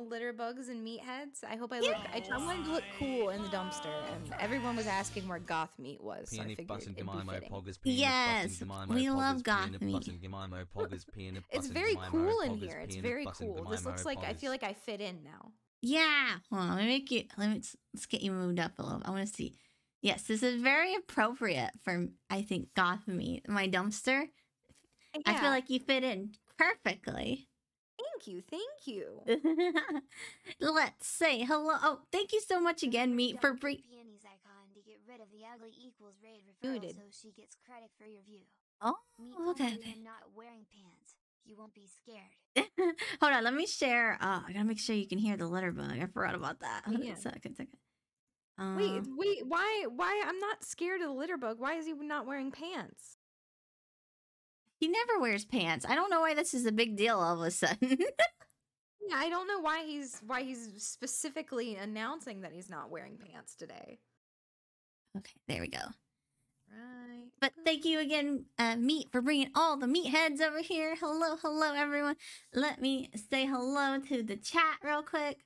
you litter bugs and meatheads? I hope I look. I, I wanted to look cool in the dumpster, and everyone was asking where goth meat was. So I Peanut figured button it'd be Poggers Yes, button we love goth meat. Poggers It's very cool in Poggers, here. It's very cool. This looks like I feel like I fit in now. Yeah. Hold on, let me make you let me let's get you moved up a little. I want to see. Yes, this is very appropriate for I think goth meat. My dumpster. I feel like you fit in perfectly. Thank you, thank you. Let's say hello. Oh, thank you so much again, meat, for bring. Peony's icon to get rid of the ugly equals raid referral so she gets credit for your view. Oh, Meet okay, okay. not wearing pants. You won't be scared. Hold on, let me share. Uh, I gotta make sure you can hear the litter bug. I forgot about that. Hold on Yeah. a second, second. Uh, Wait, wait. Why? Why? I'm not scared of the litter bug. Why is he not wearing pants? He never wears pants. I don't know why this is a big deal all of a sudden. Yeah, I don't know why he's why he's specifically announcing that he's not wearing pants today. okay, there we go. Right. But thank you again, uh, Meat, for bringing all the meatheads over here. Hello, hello, everyone. Let me say hello to the chat real quick.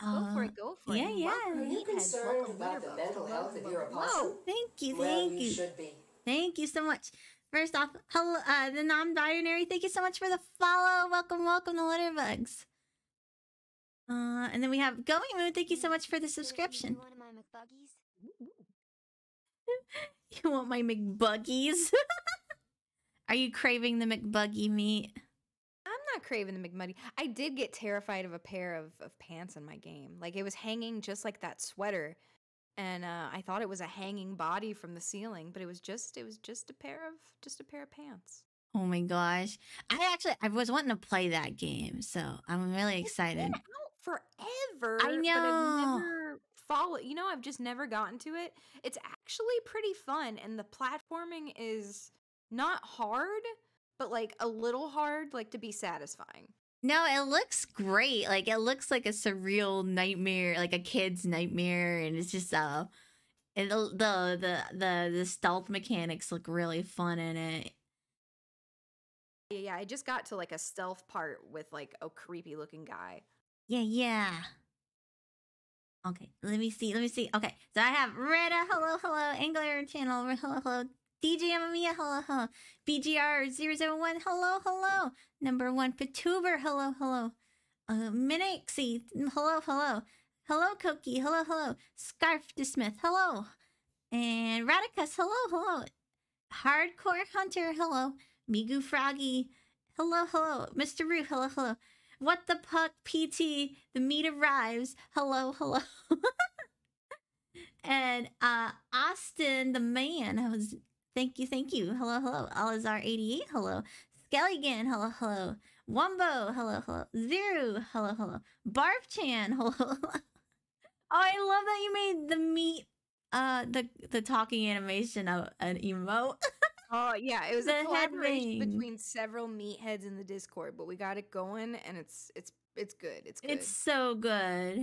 Go for Uh, it. Go for yeah, it. yeah. Welcome, Are you meatheads. concerned Welcome, about the litterbugs. mental Hello, health of your hello. apostle? Thank you, well, thank you you. should be. Thank you so much. First off, hello, uh, the non-binary. Thank you so much for the follow. Welcome, welcome to Litterbugs. Uh, and then we have Going Moon. Thank you so much for the subscription. One of my McBuggies. You want my McBuggies? Are you craving the McBuggy meat? I'm not craving the McMuddy. I did get terrified of a pair of, of pants in my game. Like it was hanging just like that sweater. And uh, I thought it was a hanging body from the ceiling, but it was just it was just a pair of just a pair of pants. Oh my gosh! I actually I was wanting to play that game, so I'm really It's excited. been out forever. I But I've know. never follow. You know, I've just never gotten to it. It's actually pretty fun, and the platforming is not hard, but like a little hard, like to be satisfying. No, it looks great. Like it looks like a surreal nightmare, like a kid's nightmare, and it's just uh, it, the the the the stealth mechanics look really fun in it. Yeah, yeah. I just got to like a stealth part with like a creepy looking guy. Yeah, yeah. Okay, let me see. Let me see. Okay, so I have Retta. Hello, hello. Angler channel. Hello, hello. DJ Amamiya. Hello, hello. BGR001. Hello, hello. Number one Patuber. Hello, hello. Uh, Minixie. Hello, hello. Hello, Koki. Hello, hello. Scarf to Smith. Hello. And Radicus. Hello, hello. Hardcore Hunter. Hello. Migu Froggy. Hello, hello. Mr. Roo. Hello, hello. What the puck, PT? The meat arrives. Hello, hello. and uh Austin, the man. I was thank you, thank you. Hello, hello. Alizar88, hello. Skelligan, hello, hello. Wumbo, hello, hello. Zero, hello, hello. Barf Chan, hello, hello. Oh, I love that you made the meat uh the the talking animation of an emote. Oh yeah, it was The a collaboration between several meatheads in the Discord, but we got it going, and it's it's it's good. It's good. It's so good.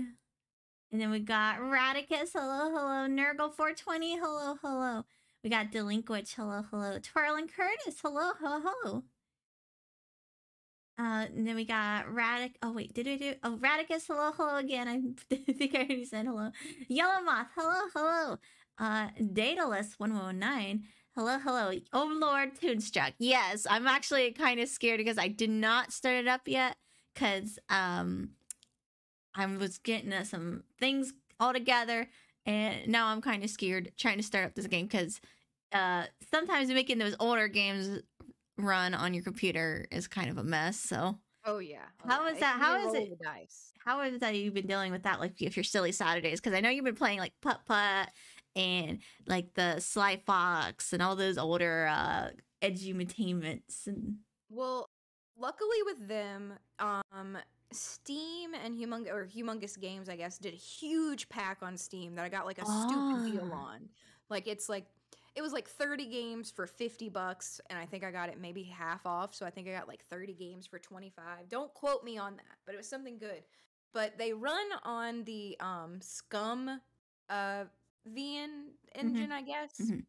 And then we got Radicus, hello, hello. Nurgle420, hello, hello. We got Delinquitch, hello, hello. Twirling Curtis, hello, hello, hello. Uh, and then we got Radic. Oh wait, did we do? Oh, Radicus, hello, hello again. I think I already said hello. Yellow Moth, hello, hello. Uh, Daedalus one one nine. Hello, hello. Oh Lord, Toonstruck. Yes, I'm actually kind of scared because I did not start it up yet. Cause um, I was getting some things all together, and now I'm kind of scared trying to start up this game because uh, sometimes making those older games run on your computer is kind of a mess. So oh yeah. Oh, How yeah. is that- how a it- Dice. how is that you've been dealing with that? Like if you're silly Saturdays, because I know you've been playing like Putt Putt and like the Sly Fox and all those older uh edutainments and Well, luckily with them, um, Steam and Humong or Humongous Games, I guess, did a huge pack on Steam that I got like a stupid deal Ah. on. Like it's like it was like 30 games for 50 bucks and I think I got it maybe half off, so I think I got like 30 games for 25. Don't quote me on that, but it was something good. But they run on the um Scum uh VN engine, I guess. Mhm.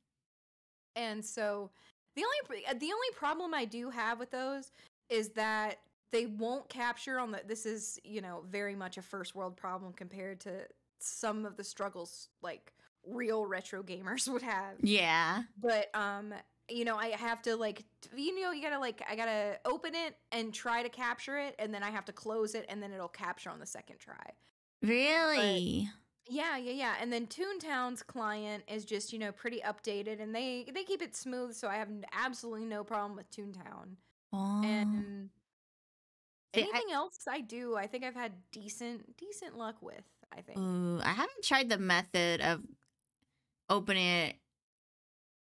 And so the only the only problem I do have with those is that they won't capture on the this is, you know, very much a first world problem compared to some of the struggles like real retro gamers would have. Yeah. But um you know, I have to like you know, you gotta like I gotta open it and try to capture it, and then I have to close it, and then it'll capture on the second try. Really? Yeah, yeah, yeah. And then Toontown's client is just, you know, pretty updated and they they keep it smooth, so I have absolutely no problem with Toontown. Oh. And See, I- anything else I do, I think I've had decent decent luck with, I think. Ooh, I haven't tried the method of opening it.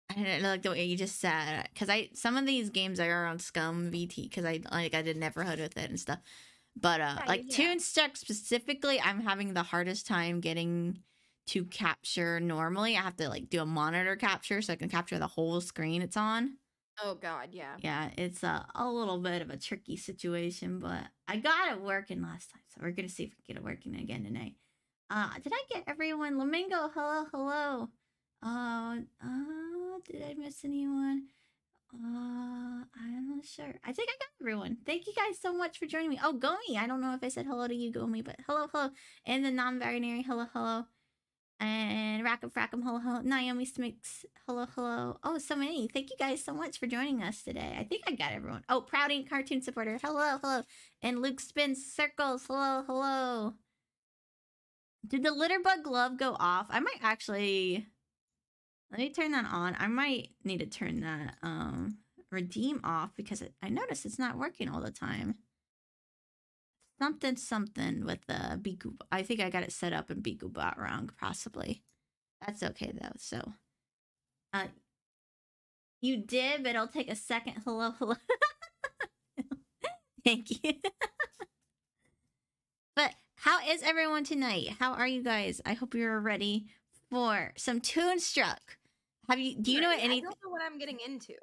I don't know, like the way you just said, because I some of these games are on ScummVM because I like I did Neverhood with it and stuff. But uh, like yeah. Toonstruck specifically, I'm having the hardest time getting to capture normally. I have to like do a monitor capture so I can capture the whole screen it's on. Oh god, yeah. Yeah, it's a, a little bit of a tricky situation, but I got it working last time, so we're gonna see if we can get it working again tonight. Uh, did I get everyone? Lamingo, hello, hello. Uh, uh, did I miss anyone? Uh, I'm not sure. I think I got everyone. Thank you guys so much for joining me. Oh, Gomi, I don't know if I said hello to you, Gomi, but hello, hello. And the non-binary, hello, hello. And Rackham Frackham, hello, hello. Naomi Smix, hello, hello. Oh, so many. Thank you guys so much for joining us today. I think I got everyone. Oh, Proud Ink Cartoon Supporter, hello, hello. And Luke Spins Circles, hello, hello. Did the litter Litterbug glove go off? I might actually. Let me turn that on. I might need to turn that um redeem off because it, I notice it's not working all the time. Something something with the Biku. I think I got it set up in Biku bot wrong, possibly. That's okay though. So, uh, you did, but it'll take a second. Hello, hello. Thank you. but how is everyone tonight? How are you guys? I hope you're ready for some Toonstruck. Have you? Do you know Right, any? I don't know what I'm getting into.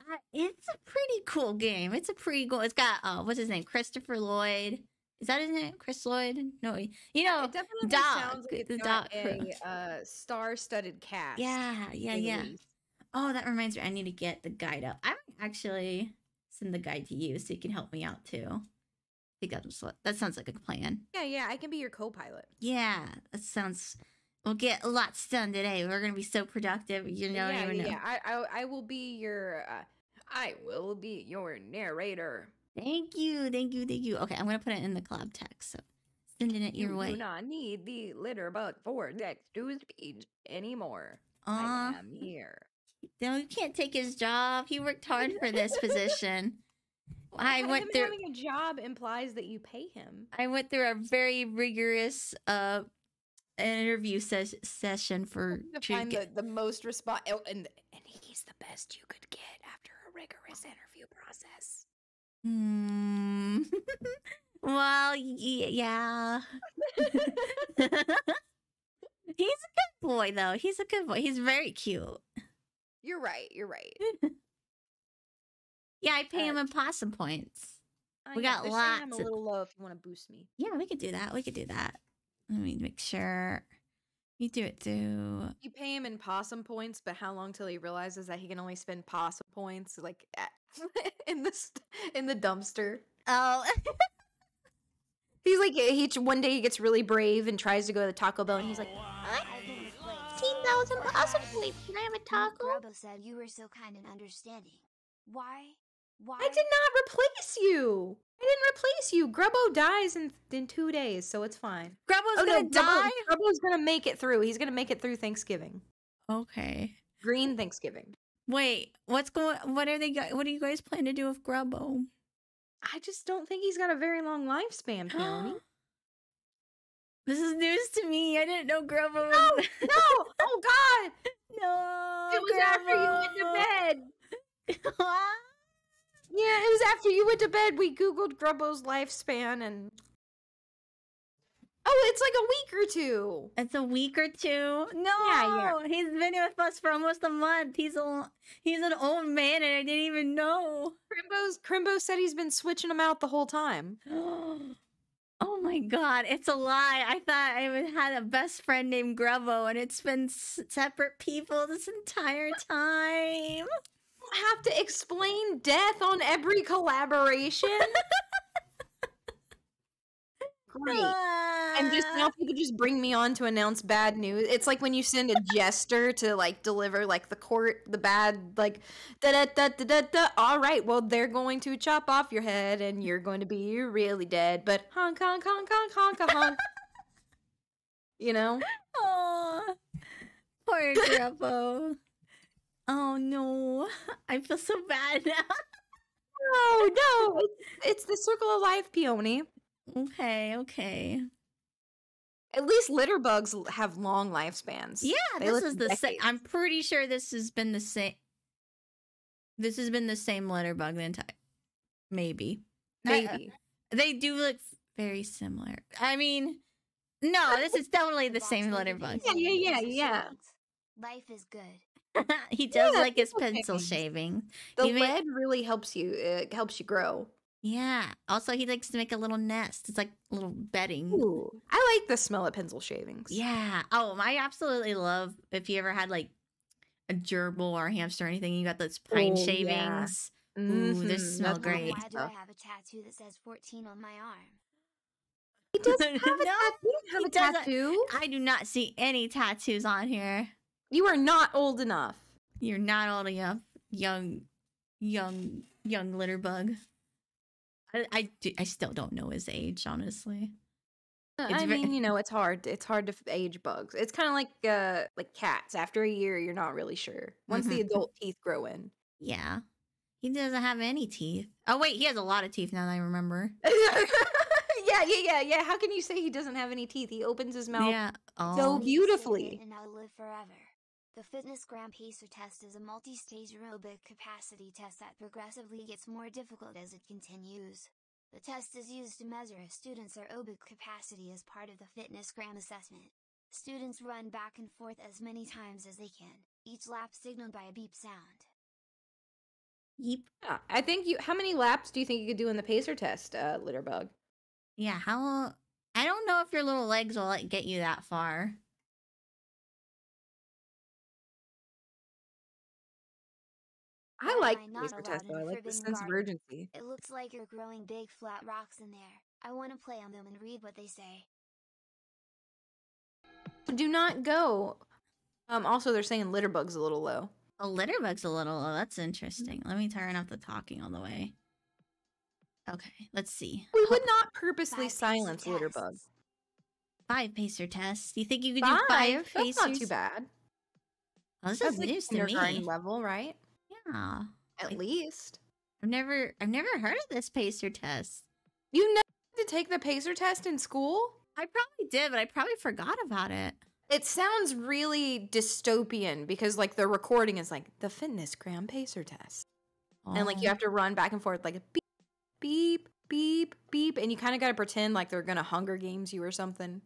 Uh, it's a pretty cool game. It's a pretty cool. It's got uh, what's his name? Christopher Lloyd. Is that his name? Chris Lloyd? No, you know. it definitely dog, sounds like the dog a uh, star-studded cast. Yeah, yeah, yeah. least. Oh, that reminds me. I need to get the guide up. I might actually send the guide to you so you can help me out too. I think that's what that sounds like a plan. Yeah, yeah, I can be your co-pilot. Yeah, that sounds. We'll get lots done today. We're gonna be so productive. You know, yeah, yeah, know. I, I, I will be your, uh, I will be your narrator. Thank you, thank you, thank you. Okay, I'm gonna put it in the club text. So sending it your way. you do not need the litter bug for next to speech anymore. Aw. I am here. No, you can't take his job. He worked hard for this position. I Him went through. having a job implies that you pay him. I went through a very rigorous uh interview ses- session for To find the, the most response, oh, and and he's the best you could get after a rigorous interview process. Hmm. well, yeah. He's a good boy, though. He's a good boy. He's very cute. You're right. You're right. Yeah, I pay Uh, him in possum points. I We know, got they're I'm lots a little low if you want to boost me. Yeah, we could do that. We could do that. Let me make sure. You do it too. You pay him in possum points, but how long till he realizes that he can only spend possum points like at, in the st- in the dumpster? Oh, He's like he one day he gets really brave and tries to go to the Taco Bell and he's like, I've been replaced. fifteen thousand possum. Can I have a taco? Grubbo said you were so kind and understanding. Why? Why? I did not replace you. I didn't replace you. Grubbo dies in in two days, so it's fine. Grubbo's oh gonna no, die. Grubbo, Grubbo's gonna make it through. He's gonna make it through Thanksgiving. Okay. Green Thanksgiving. Wait, what's going? What are they? What do you guys plan to do with Grubbo? I just don't think he's got a very long lifespan, Peony. this is news to me. I didn't know Grubbo. no, Was... no! Oh God! no. It was after you went to bed. bed. Yeah, it was after you went to bed. We googled Grubbo's lifespan, and oh, it's like a week or two. it's a week or two. No, yeah. he's been with us for almost a month. He's a he's an old man, and I didn't even know. Crimbo's Crimbo said he's been switching them out the whole time. Oh my god, it's a lie. I thought I would- had a best friend named Grubbo, and it's been s- separate people this entire time. have to explain death on every collaboration. Great. And just now people just bring me on to announce bad news. It's like when you send a jester to like deliver like the court the bad like da da da da da da. All right, well they're going to chop off your head and you're going to be really dead. But honk honk honk honk honk honk. you know. Oh, poor Grubbo. oh no, I feel so bad now. No, no, it's, it's the circle of life, peony. Okay, okay. At least litter bugs have long lifespans. Yeah, They this is the same. I'm pretty sure this has been the same. This has been the same litter bug the entire. Maybe. I- uh, maybe. they do look very similar. I mean, no, this is definitely the same litter bug. Yeah, yeah, yeah, yeah. Life is good. he does Yeah, like his pencil pencil shaving. The He ma- lead really helps you. It helps you grow. Yeah. Also, he likes to make a little nest. It's like little bedding. Ooh, I like the smell of pencil shavings. Yeah. Oh, I absolutely love if you ever had like a gerbil or a hamster or anything. You got those pine Oh, yeah. shavings. Ooh, this Mhm, smell that's great. Why do I have a tattoo that says 14 on my arm? He doesn't have a No, tattoo. Have a tattoo. I do not see any tattoos on here. You are not old enough. You're not old enough, young, young, young litter bug. I, I, do- I still don't know his age, honestly. It's I ve- mean, you know, it's hard. It's hard to age bugs. It's kind of like uh like cats. After a year, you're not really sure. Once the Mhm. adult teeth grow in. Yeah. He doesn't have any teeth. Oh, wait, he has a lot of teeth now that I remember. yeah, yeah, yeah, yeah. How can you say he doesn't have any teeth? He opens his mouth. Yeah. Oh. So beautifully. And I'll live forever. The Fitness Gram Pacer test is a multi-stage aerobic capacity test that progressively gets more difficult as it continues. The test is used to measure a student's aerobic capacity as part of the Fitness Gram assessment. Students run back and forth as many times as they can, each lap signaled by a beep sound. Yeep. Yeah, I think you. How many laps do you think you could do in the pacer test, uh, Litterbug? Yeah, how. I don't know if your little legs will like, get you that far. I like am I pacer allowed test. in Though. I like the Forbidden sense of urgency. It looks like you're growing big flat rocks in there. I want to play on them and read what they say. Do not go. Um. Also, they're saying Litterbug's a little low. A litter bug's a little. Oh, that's interesting. Let me turn off the talking all the way. Okay, let's see. We would not purposely Five silence Litterbug. tests. Five pacer tests. Do you think you could do Five. five That's pacers? not too bad. Oh, this That's is like news to kindergarten me. level, right? Yeah, At Like- least. I've never, I've never heard of this pacer test. You never had to take the pacer test in school? I probably did, but I probably forgot about it. It sounds really dystopian because like the recording is like the fitness gram pacer test. And like you Oh. have to run back and forth like a beep, beep, beep, beep, and you kind of got to pretend like they're gonna Hunger Games you or something.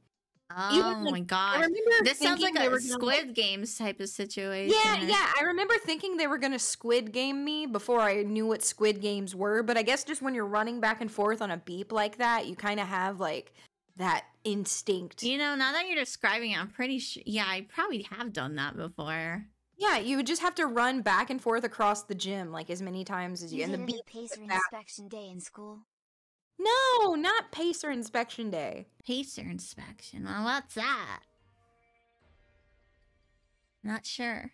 Oh even, like, my god, this sounds like they a were gonna, Squid Games type of situation. Yeah, yeah. I remember thinking they were gonna Squid Game me before I knew what Squid Games were. But I guess just when you're running back and forth on a beep like that, you kind of have like that instinct. You know, now that you're describing it, I'm pretty sure. Yeah, I probably have done that before. Yeah, you would just have to run back and forth across the gym like as many times as you. You And the didn't beep. have pacer inspection day in school. No, not pacer inspection day. Pacer inspection. Well, what's that? Not sure.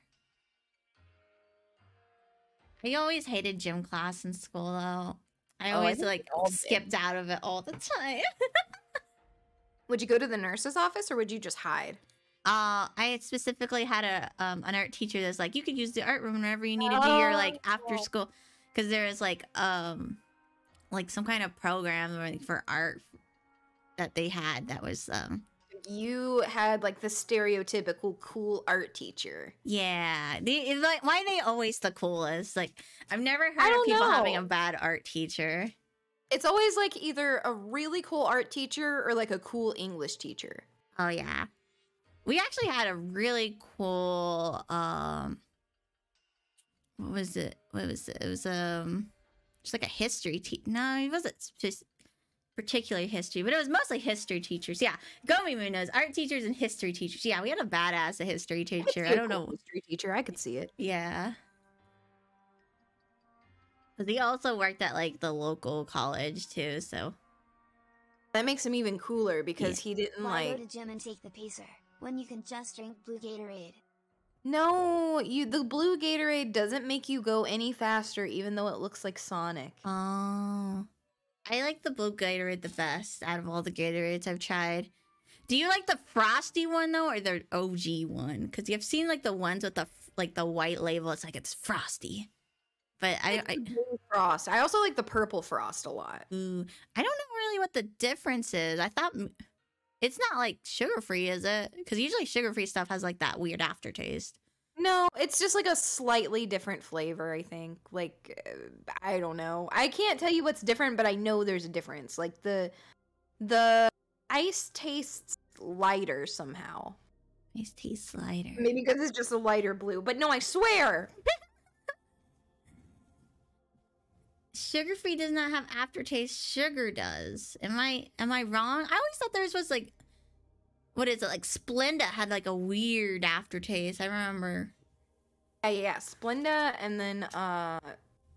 I always hated gym class in school, though. I Oh, I always like skipped out of it all the time. Would you go to the nurse's office or would you just hide? Uh, I specifically had a um an art teacher that's like, you could use the art room whenever you need to do your like after Oh. school, because there is like um like some kind of program like, for art that they had that was um You had like the stereotypical cool art teacher. yeah the it's like why they always the coolest like I've never heard of people having a bad art teacher. It's always like either a really cool art teacher or like a cool English teacher. Oh yeah. We actually had a really cool um what was it? What was it? It was um just like a history te- No, it wasn't just particularly history, but it was mostly history teachers. Yeah, Gomi Moon knows art teachers and history teachers. Yeah, we had a badass a history teacher. I, I a don't cool know. history teacher. I could see it. Yeah. Because he also worked at like the local college too, so That makes him even cooler because he didn't Why like. go to gym and take the pacer when you can just drink blue Gatorade? No, you. The blue Gatorade doesn't make you go any faster, even though it looks like Sonic. Oh. I like the blue Gatorade the best out of all the Gatorades I've tried. Do you like the frosty one though, or the OG one? Because you've seen like the ones with the like the white label. It's like it's frosty, but I, I blue frost. I also like the purple frost a lot. ooh, I don't know really what the difference is. I thought it's not like sugar free, is it? Because usually sugar free stuff has like that weird aftertaste. No, it's just like a slightly different flavor, I think. Like uh, I don't know. I can't tell you what's different, but I know there's a difference. Like the the ice tastes lighter somehow. Nice tastes lighter. Maybe because it's just a lighter blue. But no, I swear. Sugar free does not have aftertaste. Sugar does. Am I am I wrong? I always thought theirs was like what is it like Splenda had like a weird aftertaste. I remember. Yeah, yeah, yeah. Splenda and then uh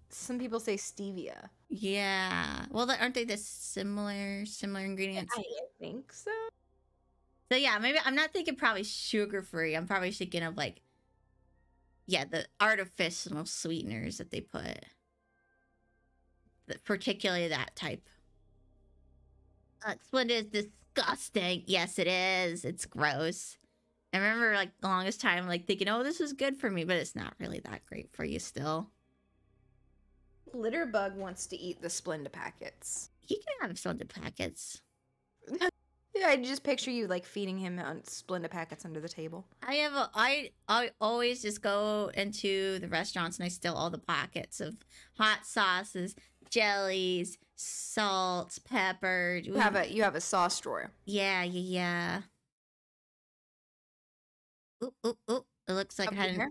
some people say stevia. Yeah. Well, aren't they the similar similar ingredients? I think so. So yeah, maybe I'm not thinking probably sugar free. I'm probably thinking of like yeah, the artificial sweeteners that they put. Particularly that type. Uh, Splenda is disgusting. Yes, it is. It's gross. I remember like the longest time like thinking, oh, this is good for me, but it's not really that great for you still. Glitterbug wants to eat the Splenda packets. He can have Splenda packets. Yeah, I just picture you like feeding him on Splenda packets under the table. I have a I I always just go into the restaurants and I steal all the packets of hot sauces, jellies, salts, pepper. You have a you have a sauce drawer. yeah, yeah, yeah. Oop, oop, oop. It looks like Up I had an,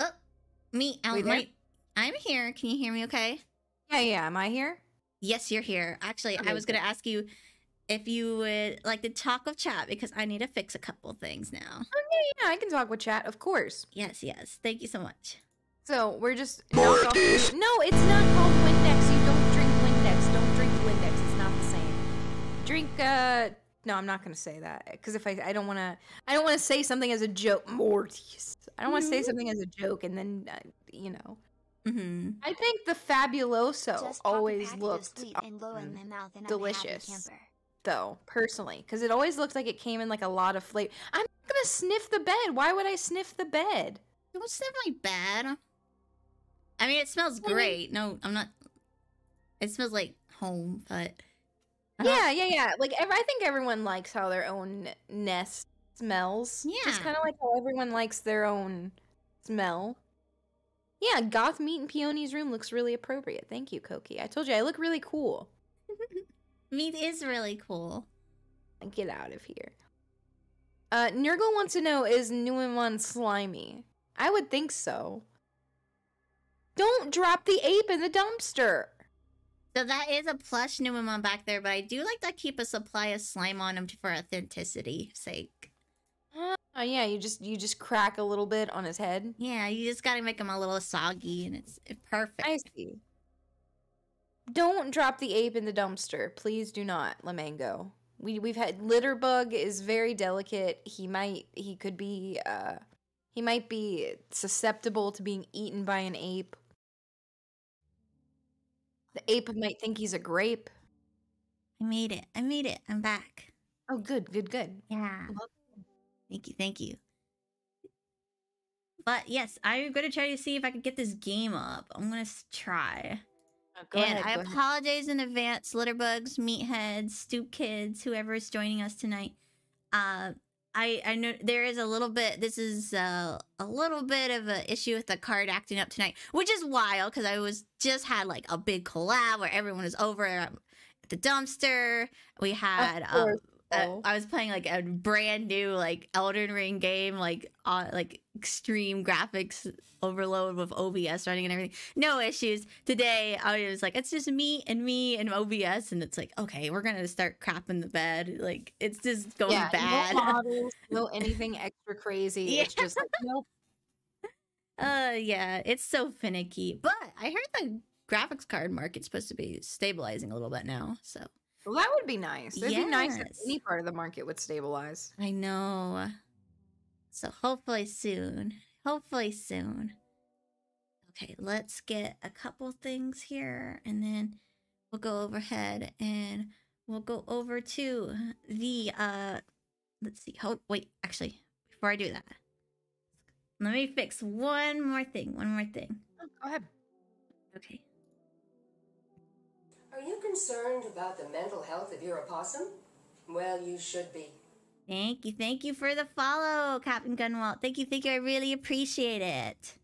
oh me oh, out there? my I'm here. Can you hear me okay? Yeah, yeah. Am I here? Yes, you're here. Actually, Okay, I was gonna ask you if you would like to talk with chat because I need to fix a couple things now. Oh, Yeah, yeah. I can talk with chat, of course. Yes, yes. Thank you so much. So we're just No, it's not called Drink. uh No, I'm not gonna say that because if I I don't want to I don't want to say something as a joke. Mortis. I don't want to say something as a joke and then uh, you know. Mm-hmm. I think the Fabuloso Just always packet looked and low in my mouth and delicious. I'm a happy camper. though personally because it always looked like it came in like a lot of flavor. I'm not gonna sniff the bed. Why would I sniff the bed? It was definitely bad. I mean, it smells I mean- great. No, I'm not. It smells like home, but I don't- Yeah, yeah, yeah. Like ev- I think everyone likes how their own nest smells. Just Yeah. kind of like how everyone likes their own smell. Yeah, goth meat in Peony's room looks really appropriate. Thank you, Koki. I told you I look really cool. meat is really cool. Get out of here. Uh, Nurgle wants to know is Numemon slimy? I would think so. Don't drop the ape in the dumpster. So that is a plush Numemon back there, but I do like to keep a supply of slime on him for authenticity sake. Oh yeah, you just you just crack a little bit on his head. Yeah, you just gotta make him a little soggy, and it's it's perfect. I see. Don't drop the ape in the dumpster. Please do not, Lamango. We we've had litterbug is very delicate. He might he could be uh he might be susceptible to being eaten by an ape. The ape might think he's a grape. I made it. I made it. I'm back. Oh good, good, good. Yeah. Thank you. Thank you. But yes, I'm gonna try to see if I can get this game up. I'm gonna s- try. go and ahead, I go ahead. apologize in advance, litterbugs, meatheads, stoop kids, whoever is joining us tonight. Uh, I I know there is a little bit. This is uh, a little bit of an issue with the card acting up tonight, which is wild because I was just had like a big collab where everyone was over at the dumpster. We had uh, course. I, Oh. I was playing like a brand new like Elden Ring game, like uh, like extreme graphics overload with OBS running and everything. No issues. Today I was like, it's just me and me and OBS, and it's like, okay, we're gonna start crapping the bed. Like it's just going yeah, bad. no models, no anything extra crazy. It's just like, nope. Uh, yeah, it's so finicky. But I heard the graphics card market's supposed to be stabilizing a little bit now. So Well, that would be nice. It'd be nice if any part of the market would stabilize. I know. So hopefully soon. Hopefully soon. Okay, let's get a couple things here and then we'll go overhead and we'll go over to the uh let's see. Hold wait, actually, before I do that. Let me fix one more thing. One more thing. Oh, go ahead. Okay. Are you concerned about the mental health of your opossum? Well, you should be. Thank you. Thank you for the follow, Captain Gunwalt. Thank you. Thank you. I really appreciate it.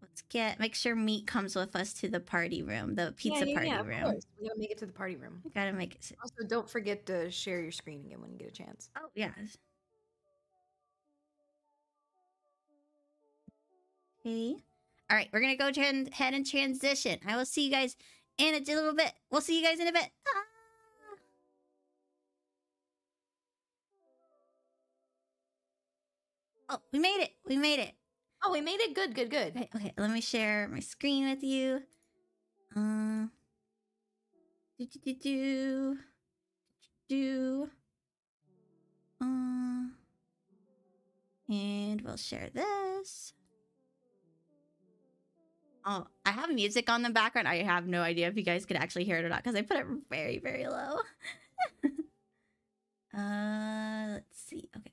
Let's get make sure meat comes with us to the party room, the pizza yeah, yeah, party yeah, of room. course. We gotta make it to the party room. Gotta make it. Also, don't forget to share your screen again when you get a chance. Oh yes. Okay. All right, we're gonna go ahead and transition. I will see you guys in a little bit. We'll see you guys in a bit. Ah! Oh, we made it. We made it. Oh, we made it. Good, good, good. Okay, okay, let me share my screen with you. Uh, do do do do do. Uh, and we'll share this. Oh, I have music on the background. I have no idea if you guys could actually hear it or not because I put it very, very low. uh, let's see. Okay.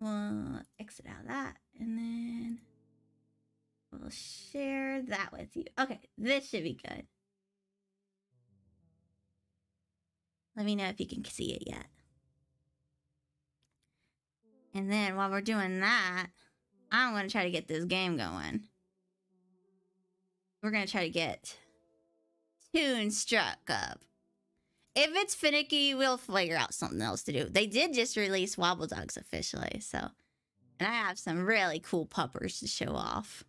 We'll exit out that and then we'll share that with you. Okay, this should be good. Let me know if you can see it yet. And then while we're doing that, I'm going to try to get this game going. We're to try to get Toonstruck up. If it's finicky, we'll figure out something else to do. They did just release Wobbledogs officially, so. And I have some really cool puppers to show off.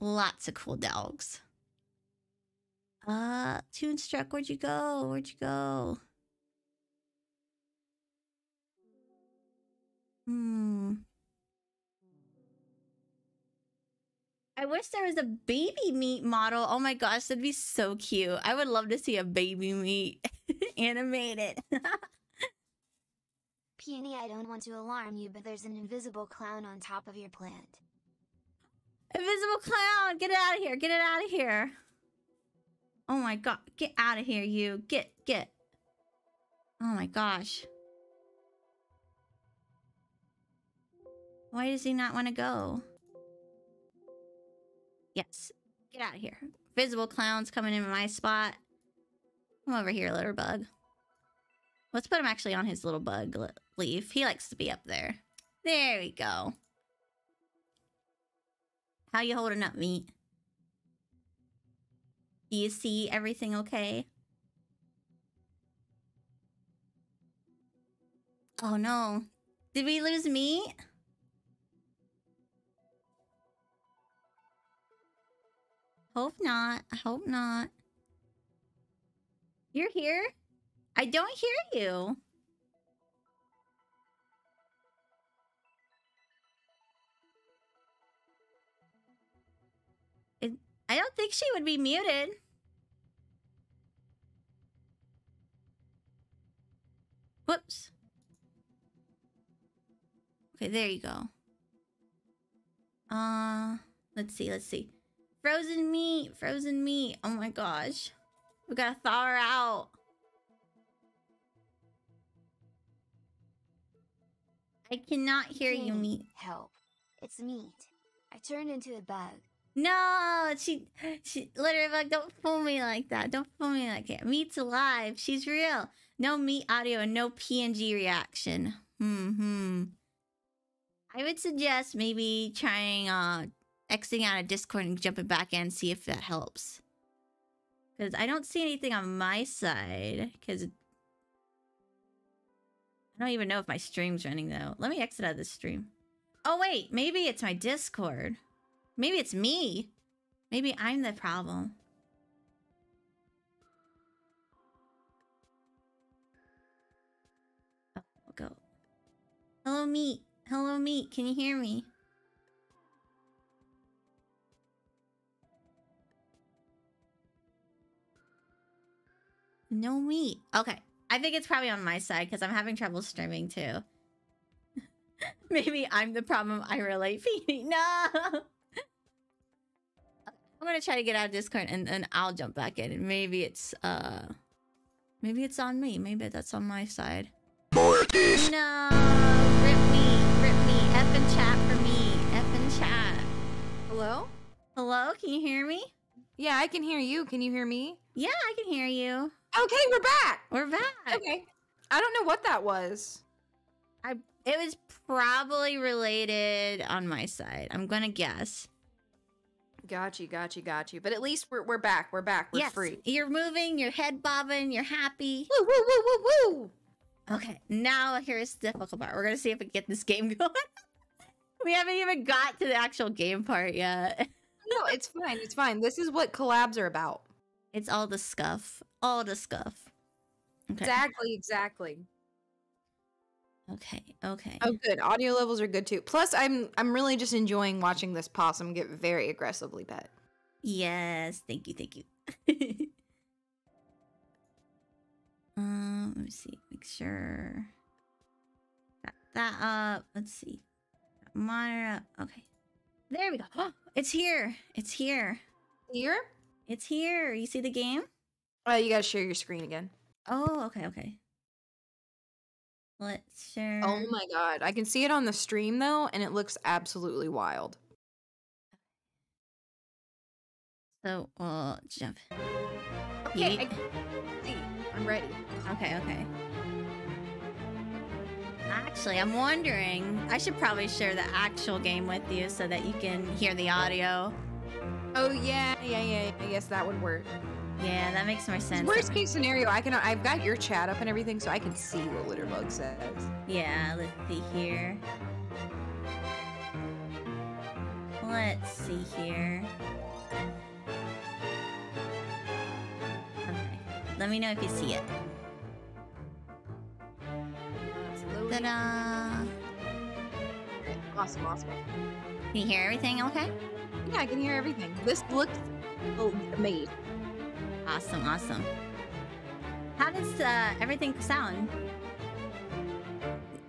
Lots of cool dogs. Uh, Toonstruck, where'd you go? Where'd you go? Hmm. I wish there was a baby meat model. Oh my gosh, that'd be so cute. I would love to see a baby meat animated. Peony, I don't want to alarm you, but there's an invisible clown on top of your plant. Invisible clown, get it out of here. Get it out of here. Oh my god, get out of here, you. Get, get. Oh my gosh. Why does he not want to go? Yes, get out of here. Visible clown's coming in my spot. Come over here, litter bug. Let's put him actually on his little bug leaf. He likes to be up there. There we go. How you holding up, meat? Do you see everything okay? Oh no. Did we lose meat? Hope not. I hope not. You're here? I don't hear you. It, I don't think she would be muted. Whoops. Okay, there you go. Uh, let's see, let's see. Frozen meat, frozen meat. Oh my gosh. We gotta thaw her out. I cannot hear you, meat. Help. It's meat. I turned into a bug. No, she, she, Litterbug, don't fool me like that. Don't fool me like that. Meat's alive. She's real. No meat audio and no PNG reaction. Hmm, hmm. I would suggest maybe trying, uh, exiting out of Discord and jumping back in, see if that helps. Because I don't see anything on my side. Because I don't even know if my stream's running though. Let me exit out of the stream. Oh wait, maybe it's my Discord. Maybe it's me. Maybe I'm the problem. Oh, go. Hello, meat. Hello, meat. Can you hear me? No meat. Okay. I think it's probably on my side because I'm having trouble streaming too. Maybe I'm the problem I relate feeding. No. I'm gonna try to get out of Discord and then I'll jump back in. Maybe it's uh maybe it's on me. Maybe that's on my side. No, rip me, rip me. F in chat for me. F in chat. Hello? Hello, can you hear me? Yeah, I can hear you. Can you hear me? Yeah, I can hear you. Okay, we're back. We're back. Okay. I don't know what that was. I it was probably related on my side. I'm gonna guess. Got you, got you, got you. But at least we're we're back. We're back. We're yes, free. you're moving, you're head bobbing, you're happy. Woo woo woo woo woo. Okay, now here's the difficult part. We're gonna see if we can get this game going. we haven't even got to the actual game part yet. No, it's fine. It's fine. This is what collabs are about. It's all the scuff. All the scuff. Okay. Exactly, exactly. Okay. Okay. Oh, good. Audio levels are good too. Plus, I'm I'm really just enjoying watching this possum get very aggressively pet. Yes. Thank you. Thank you. um. Let me see. Make sure. Got that up. Let's see. Got Monitor up. Okay. There we go. it's here. It's here. Here? It's here. You see the game? Oh, you gotta share your screen again. Oh, okay, okay. Let's share. Oh my god, I can see it on the stream though, and it looks absolutely wild. So we'll jump. Okay, I see. I'm ready. Okay, okay. Actually, I'm wondering. I should probably share the actual game with you so that you can hear the audio. Oh yeah, yeah, yeah. I guess that would work. Yeah, that makes more sense. Worst case scenario, I can. I've got your chat up and everything, so I can see what Litterbug says. Yeah, let's see here. Let's see here. Okay. Let me know if you see it. Ta-da! Awesome, awesome. Can you hear everything okay? Yeah, I can hear everything. This looks oh, amazing. Awesome, awesome. How does uh, everything sound?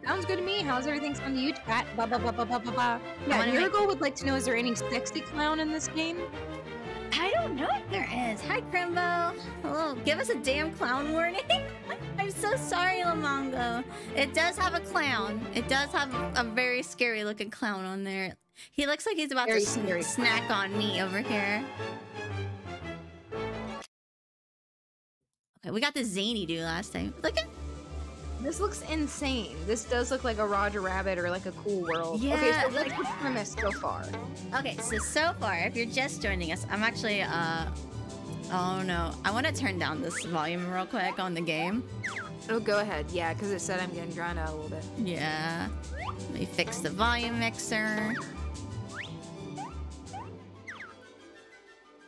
Sounds good to me. How's everything sound to you, chat? Ba ba ba ba ba ba ba. Yeah, wanna make- would like to know: Is there any sexy clown in this game? I don't know if there is. Hi, Crimbo. Hello. Give us a damn clown warning. I'm so sorry, Lamongo. It does have a clown. It does have a very scary looking clown on there. He looks like he's about Very to sn- snack on me over here. Okay, we got the zany dude last time. Look at This looks insane. This does look like a Roger Rabbit or like a Cool World. Yeah. okay, so like- the premise so far? Okay, so so far, if you're just joining us, I'm actually uh oh no. I want to turn down this volume real quick on the game. Oh, go ahead. Yeah, because it said I'm getting drowned out a little bit. Yeah. Let me fix the volume mixer.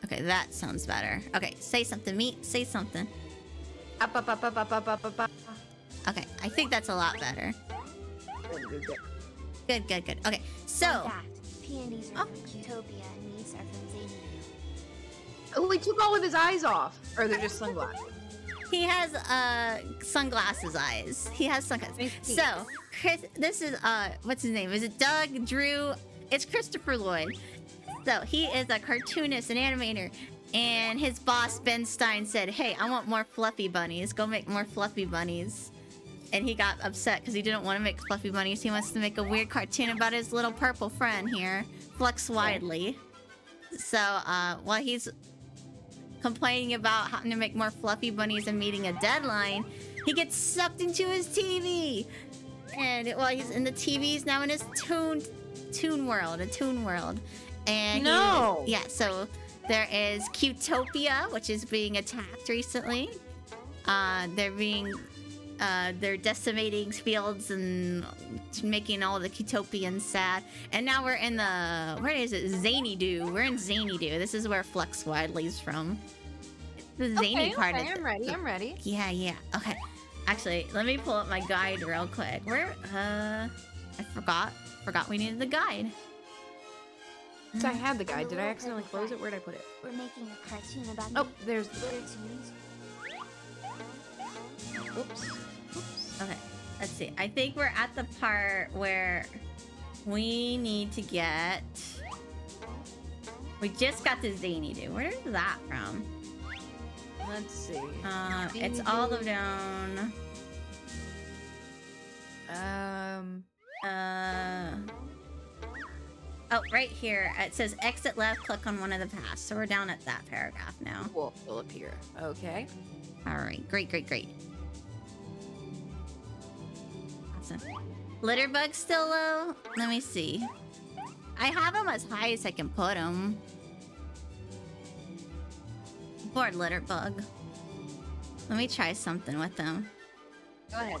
Okay, that sounds better. Okay, say something, meat. Say something. Up, up, up, up, up, up, up, up, up. Okay, I think that's a lot better. Good, good, good. Okay, so fact, peonies are Oh. Oh, we took all of his eyes off. Or they're just sunglasses. he has uh sunglasses eyes. He has sunglasses. So, Chris, this is uh, what's his name? Is it Doug Drew? It's Christopher Lloyd. So he is a cartoonist and animator, and his boss Ben Stein said, "Hey, I want more fluffy bunnies. Go make more fluffy bunnies." And he got upset because he didn't want to make fluffy bunnies. He wants to make a weird cartoon about his little purple friend here, Flux Wildly. So uh, while he's complaining about having to make more fluffy bunnies and meeting a deadline, he gets sucked into his TV. And while he's in the TV, he's now in his Toon Toon World, a Toon World. And he- No. yeah, so There is Cutopia, which is being attacked recently. Uh, they're being, uh, they're decimating fields and making all the Cutopians sad. And now we're in the, where is it? Zanydu. We're in Zanydu. This is where Flux Wildly's from. The zany okay, part okay, I'm ready. I'm ready. Yeah, yeah. Okay. Actually, let me pull up my guide real quick. Where? Uh, I forgot. Forgot we needed the guide. So I had the guide. Did I accidentally close it? Where'd I put it? We're making a cartoon about Oh, there's. litter. Oops. Okay. Let's see. I think we're at the part where we need to get. We just got the Zany dude. Where's that from? Let's see. Uh, it's all the way down. Um. Uh. Oh, right here. It says exit left, click on one of the paths. So we're down at that paragraph now. We'll appear. Okay. All right, great, great, great. Awesome. Litterbug still low? Let me see. I have them as high as I can put them. Poor Litterbug. Let me try something with them. Go ahead.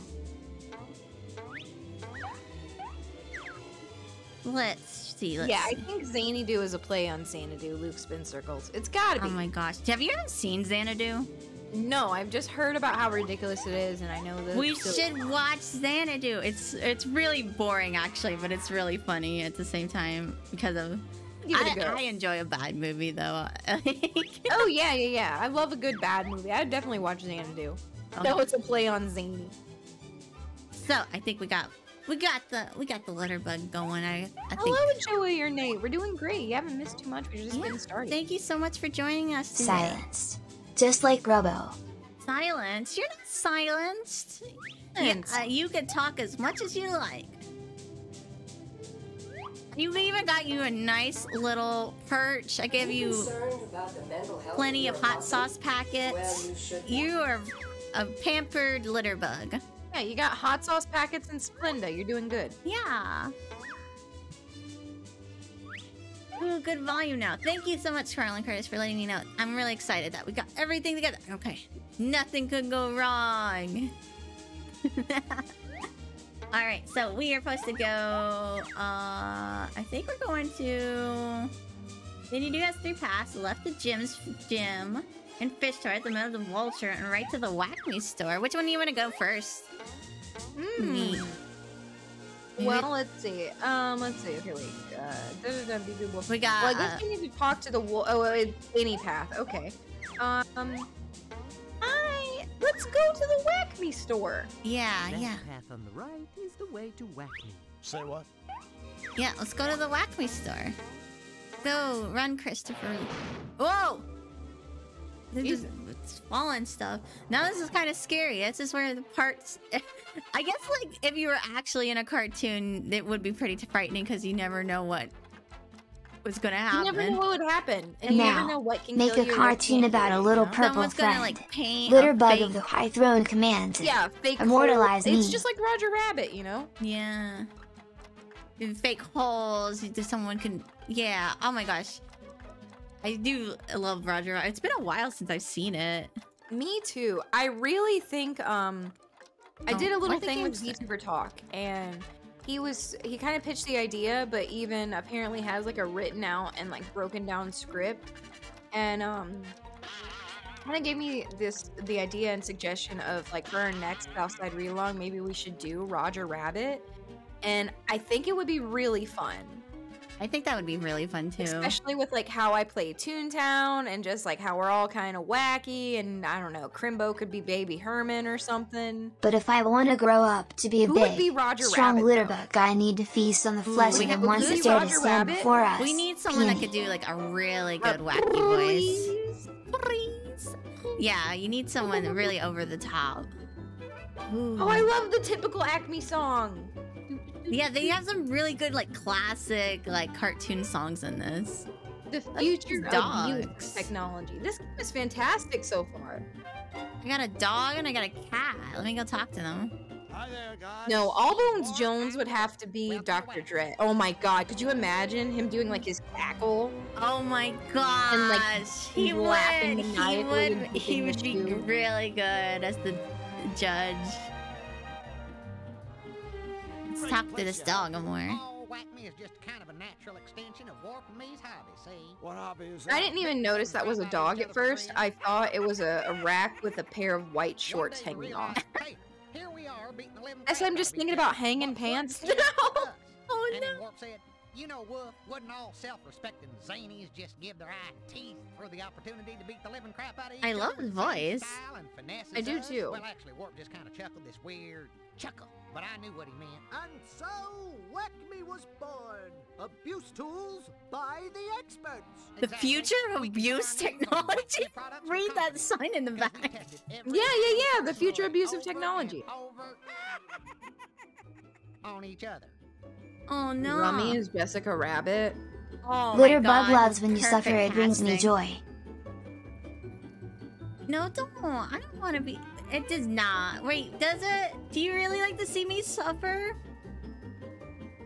Let's see. Let's yeah, I see. think Zanydu is a play on Xanadu, Luke Spin Circles. It's gotta oh be. Oh my gosh. Have you ever seen Xanadu? No, I've just heard about how ridiculous it is, and I know that. We it's still- should watch Xanadu. It's it's really boring actually, but it's really funny at the same time because of Give it a I, go. I enjoy a bad movie though. Oh yeah, yeah, yeah. I love a good bad movie. I'd definitely watch Xanadu. No, it's a play on Zany. so I think we got we got the we got the Litterbug going. I I think. Hello, Joey or Nate. We're doing great. You haven't missed too much. We're just Yeah, getting started. Thank you so much for joining us. Today. Silenced. Just like Robo. Silence. You're not silenced. Yeah, uh, you can talk as much as you like. You even got you a nice little perch. I gave you concerned about the mental health plenty of hot possum? sauce packets. Well, you You are a pampered litter bug. Yeah, you got hot sauce packets and Splenda. You're doing good. Yeah. Ooh, good volume now. Thank you so much, Carlin Curtis, for letting me know. I'm really excited that we got everything together. Okay. Nothing could go wrong. All right, so we are supposed to go. Uh, I think we're going to. Zanydu has three paths. Left to Jim's gym and fish at the middle of the vulture, and right to the Whack Me store. Which one do you want to go first? Hmm. Me. Well, let's see. Um, let's see. Okay, wait. Uh, da, da, da, be good. We got. Well, I guess we need to talk to the wolf. Oh, it's any path. Okay. Um, I let's go to the Whack Me store. yeah, That yeah. path on the right is the way to Whack Me. Say what? Yeah, let's go to the Whack Me store. Go, run, Christopher. Whoa! They're just it's falling stuff. Now this is kind of scary. This is where the parts. I guess, like, if you were actually in a cartoon, it would be pretty frightening because you never know what was gonna You happen. never know what would happen, and you never know what can Make kill a you or what cartoon about a little you know? purple Someone's gonna friend. like paint a Litterbug fake- of the High Throne commands. Yeah, fake Immortalize hole. It's just like Roger Rabbit, you know. Yeah. In fake holes, you- someone can. Yeah. Oh my gosh. I do love Roger. It's been a while since I've seen it. Me too. I really think um I Oh, did a little thing with VTuber Talk and he was he kind of pitched the idea, but even apparently has like a written out and like broken down script. And um kind of gave me this the idea and suggestion of like for our next Southside Relong, maybe we should do Roger Rabbit. And I think it would be really fun. I think that would be really fun too. Especially with like how I play Toontown and just like how we're all kind of wacky and I don't know, Crimbo could be Baby Herman or something. But if I want to grow up to be a Who would big, be Roger strong Rabbit, though? litterbug, I need to feast on the flesh we of have- the ones that dare to stand Rabbit? before us. we need someone that could do like a really good wacky Please. voice. Please. Yeah, you need someone really over the top. Oh, I love the typical Acme song. Yeah, they have some really good like classic like cartoon songs in this. The future of youth dogs. technology. This game is fantastic so far. I got a dog and I got a cat. Let me go talk to them. Hi there, guys. No, All Bones Jones would have to be Dr. Dre. Oh my god, could you imagine him doing like his cackle? Oh my gosh, he would. He would. He would be really good as the judge. Let's talk to this dog have. more. Whack me is just kind of a natural extension of Warp and me's hobby, see? What hobby is I didn't even notice that was a dog at first. I thought it was a, a rack with a pair of white shorts hanging off. realize, hey, here we are beating the living Guess crap I'm just thinking about hanging pants oh, Warp now. Oh no. said, you know, Wolf, wouldn't all self-respecting zanies just give their eye teeth for the opportunity to beat the living crap out of each I love with his the voice. style and finesses I do us? too. Well, actually, Warp just kind of chuckled this weird chuckle, but I knew what he meant. And so, Whackme was born. Abuse tools by the experts. The Exactly. future of abuse designed it from technology? Read that sign in the back. Yeah, yeah, yeah, the future abuse of over technology. on each other. Oh no. Rummy is Jessica Rabbit. Oh my Litterbug God, loves when you suffer, it brings me joy. No, don't. I don't want to be. It does not. Wait, does it? Do you really like to see me suffer?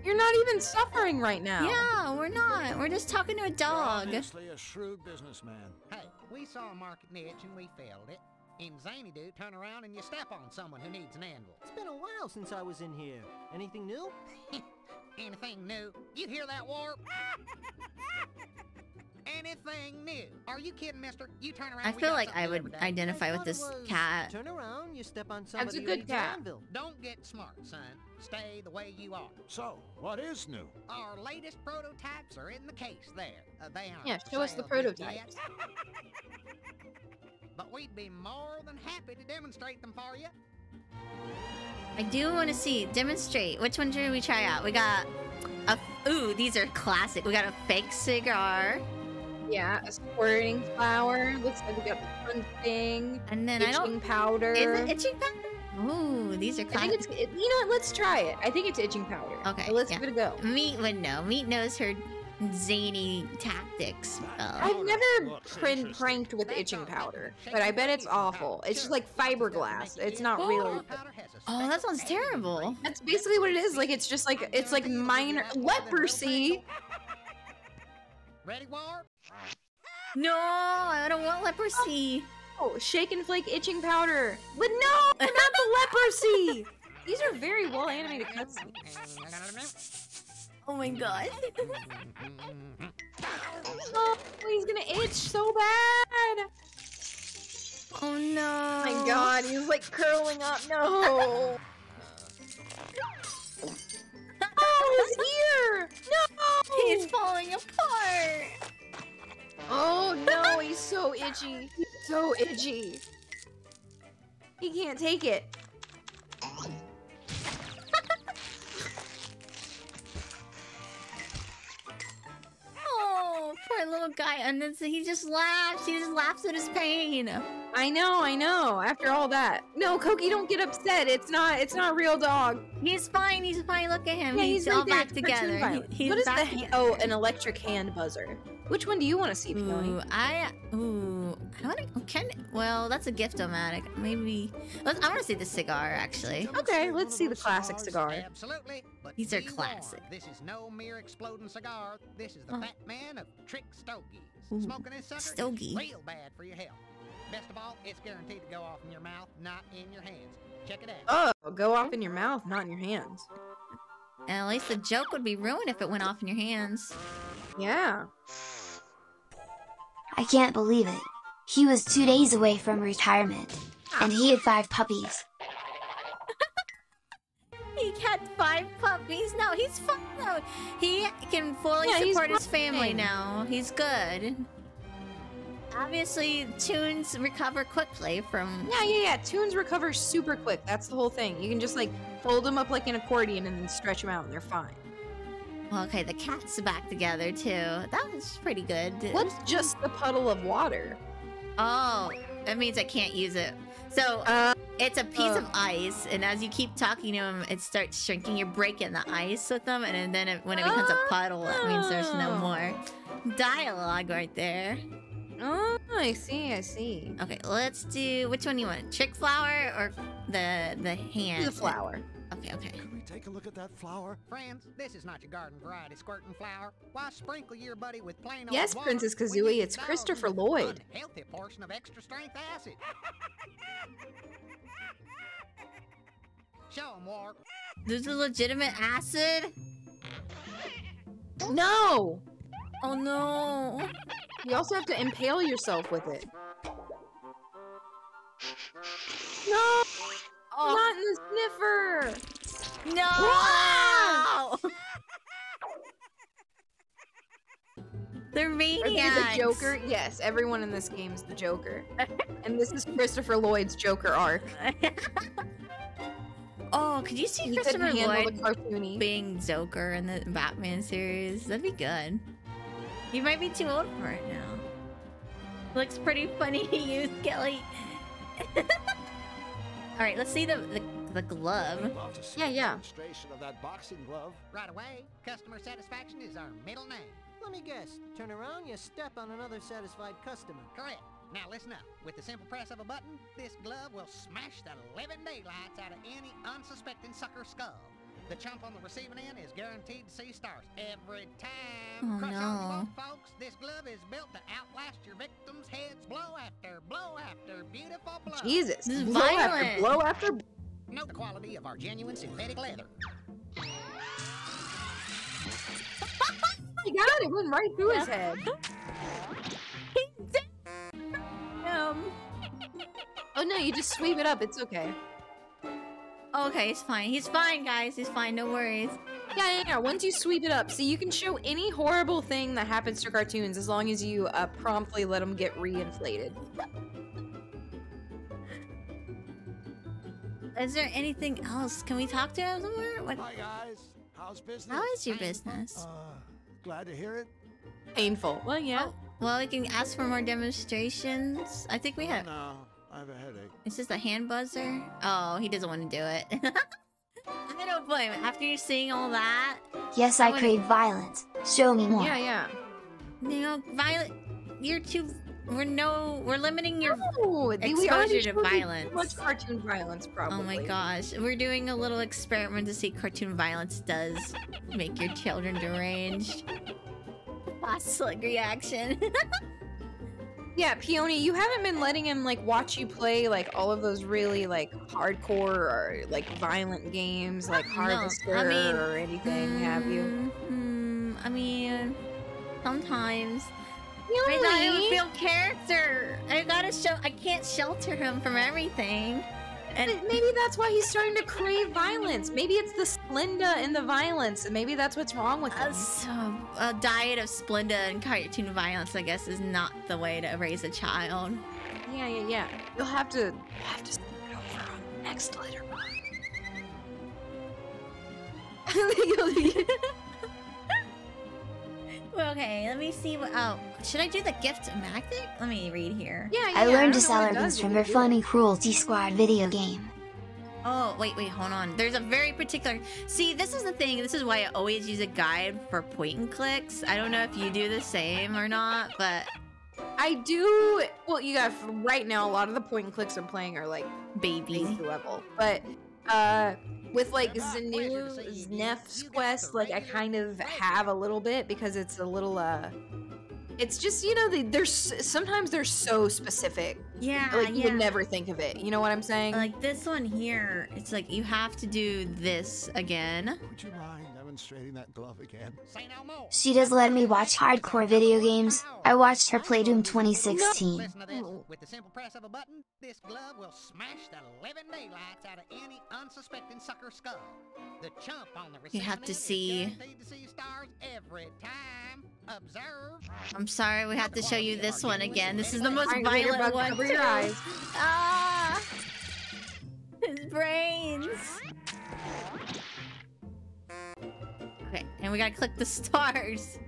You're not even suffering right now. Yeah, we're not. We're just talking to a You're dog. obviously a shrewd businessman. Hey, we saw a market niche and we filled it. In Zanydu, turn around and you step on someone who needs an anvil. It's been a while since I was in here. Anything new? Anything new? You hear that, Warp? Anything new? Are you kidding, mister? You turn around. I feel like I would identify I with this was cat. Turn around, you step on That's somebody a who good needs an cat. anvil. Don't get smart, son. Stay the way you are. So, what is new? Our latest prototypes are in the case there. Uh, they aren't Yeah, show us the sale just prototypes. but we'd be more than happy to demonstrate them for you. I do want to see. Demonstrate. Which one should we try out? We got a. Ooh, these are classic. We got a fake cigar, Yeah, a squirting flower. Looks like we got the fun thing. and then I itching don't. powder. Is it itching powder? Ooh, these are I think it's. It, you know what? Let's try it. I think it's itching powder. Okay, So let's yeah. give it a go. Meat would know. Meat knows her zany tactics. Uh, I've never Looks prin- interesting. pranked with itching powder, but I bet it's awful. It's just Sure. like fiberglass. It's not Oh, really. powder has a Oh, that sounds terrible. That's basically what it is. Like it's just like it's like minor leprosy. Ready, Warp? No, I don't want leprosy. Oh, shake and flake itching powder. But no, not the leprosy. These are very well animated cutscenes. Oh my god. Oh, he's gonna itch so bad. Oh no. Oh my god, he's like curling up. No. oh, his ear. No. He's falling apart. Oh no, he's so itchy. So itchy. He can't take it. Oh, poor little guy. And then he just laughs. He just laughs at his pain. I know, I know. After all that. No, Koki, don't get upset. It's not it's not a real dog. He's fine. He's fine. Look at him. Yeah, he's, he's right all there. back together. He- he's what is the back ha- together. Oh, an electric hand buzzer. Which one do you want to see, Ooh, I ooh, I want to. Can well, that's a gift-o-matic. Maybe. Let's, I want to see the cigar actually. Okay, let's see the classic cigar. Absolutely. But These are classic. warned, This is no mere exploding cigar. This is the Oh. fat man of Trick Stogies. Ooh, Smoking this sucker Stogie. is real bad for your health. Best of all, it's guaranteed to go off in your mouth, not in your hands. Check it out. Oh, go off in your mouth, not in your hands. And at least the joke would be ruined if it went off in your hands. Yeah. I can't believe it. He was two days away from retirement. And he had five puppies. He had five puppies. No, he's fine though. He can fully Yeah, support his family now. He's good. Obviously, tunes recover quickly from. Yeah, yeah, yeah. Tunes recover super quick. That's the whole thing. You can just like fold them up like an accordion and then stretch them out and they're fine. Well, okay, the cat's back together too. That was pretty good. What's just a puddle of water? Oh, that means I can't use it. So Uh, it's a piece uh. of ice, and as you keep talking to him, it starts shrinking. You're breaking the ice with them, and then it, when it becomes a puddle, that means there's no Oh. more dialogue right there. Oh, I see. I see. Okay, let's do which one you want? Trick flower or the the hand? The flower. Okay, okay. Can we take a look at that flower? Friends, this is not your garden variety squirting flower. Why sprinkle your buddy with plain Yes, old water Princess when Kazooie, it's Christopher indulge in an Lloyd. Unhealthy portion of extra strength acid. Show 'em, War. There's a legitimate acid. No. Oh no. You also have to impale yourself with it. No. Oh Not in the sniffer. no. They're maniacs. Are they the Joker? Yes, everyone in this game is the Joker. and this is Christopher Lloyd's Joker arc. oh, could you see He Christopher Lloyd being Joker in the Batman series? That'd be good. You might be too old for it now. Looks pretty funny to you, Skelly. All right, let's see the the, the glove. I'd love to see Yeah, yeah. demonstration of that boxing glove. Right away, customer satisfaction is our middle name. Let me guess. Turn around, you step on another satisfied customer. Correct. Now listen up. With the simple press of a button, this glove will smash the living daylights out of any unsuspecting sucker skull. The chump on the receiving end is guaranteed to see stars every time. Oh, Crush on no. your folks. This glove is built to outlast your victims' heads blow after blow after beautiful blow. Jesus. This is blow violent. after blow after Note the quality of our genuine synthetic leather. my god, it went right through his head. Um, Oh no, you just sweep it up, it's okay. Okay, he's fine. He's fine, guys. He's fine. No worries. Yeah, yeah, yeah. Once you sweep it up, so you can show any horrible thing that happens to cartoons as long as you uh, promptly let them get reinflated. Is there anything else? Can we talk to him somewhere? What? Hi guys, how's business? How is your business? Uh, glad to hear it. Painful. Well, yeah. Oh, well, we can ask for more demonstrations. I think we have. No, I have a headache. Is this a hand buzzer? Oh, he doesn't want to do it. I don't blame him. After you seeing all that, Yes, I I wanna- crave violence. Show me more. Yeah, yeah. you know, Violet, you're too. We're no. We're limiting your. Oh, we Exposure to showed you too violence. Much cartoon violence, probably. Oh my gosh, we're doing a little experiment to see cartoon violence does make your children deranged. Fast slug reaction. Yeah, Peony, you haven't been letting him like watch you play like all of those really like hardcore or like violent games like No, Harvester I mean, or anything, have you? Mm, I mean, sometimes. I gotta Peony? build character. I gotta show. I can't shelter him from everything. And maybe that's why he's starting to crave violence. Maybe it's the Splenda and the violence, maybe that's what's wrong with him. a, so, a diet of Splenda and cartoon violence, I guess, is not the way to raise a child. Yeah, yeah, yeah. You'll have to you'll have to it over on the next letter. Okay, let me see what. Oh, should I do the gift magnet? Let me read here. yeah, yeah. I learned don't to sell it organs from you your do funny Cruelty Squad video game. Oh, wait, wait, hold on. There's a very particular. See, this is the thing. This is why I always use a guide for point and clicks. I don't know if you do the same or not, but I do. Well, you got right now. A lot of the point and clicks I'm playing are like baby. level, but uh, with like pleasure Zenu see you. Nef's You got quest, like I kind of have a little bit because it's a little uh. It's just you know they, they're sometimes they're so specific Yeah, like you yeah. would never think of it. You know what I'm saying? Like this one here, it's like you have to do this again. Would you mind demonstrating that glove again? Say no more. She does let me watch hardcore video games. I watched her play Doom 2016. Listen to this. With the simple press of a button, this glove will smash the living daylights out of any unsuspecting sucker skull. The chump on the You have to see- guaranteed to see stars every time. Observe. I'm sorry, we have to show you this one again. This is the most violent bud, one. cover your too. eyes. Ah, his brains. Okay, and we gotta click the stars.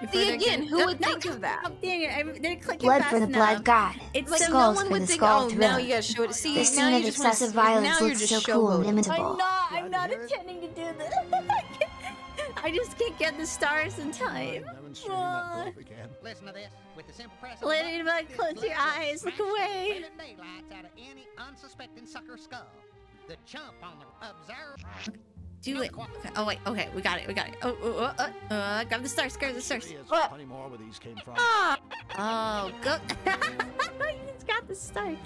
Before See again, who No, would no, think of that? Oh, dang it! I didn't click it Blood fast for the enough. blood god. It's like so- no Skulls one for would the think. skull Oh, thrill. now you gotta show it. See, The now scene you of just wanna excessive see- now violence you're looks just so cool and showboating. imitable. I'm not. I'm not intending to do this. I just can't get the stars in time. Mind demonstrating that glove again? listen to this. With the simple press of a Ladybug, button, this close your eyes, look away. out of any unsuspecting sucker skull. The chump on the observe. Do it. Okay. Oh wait. Okay, we got it. We got it. Oh, oh, oh, uh, uh, grab the stars. Grab the stars. City has What? plenty more where these came from. Oh, go. you just got the stars.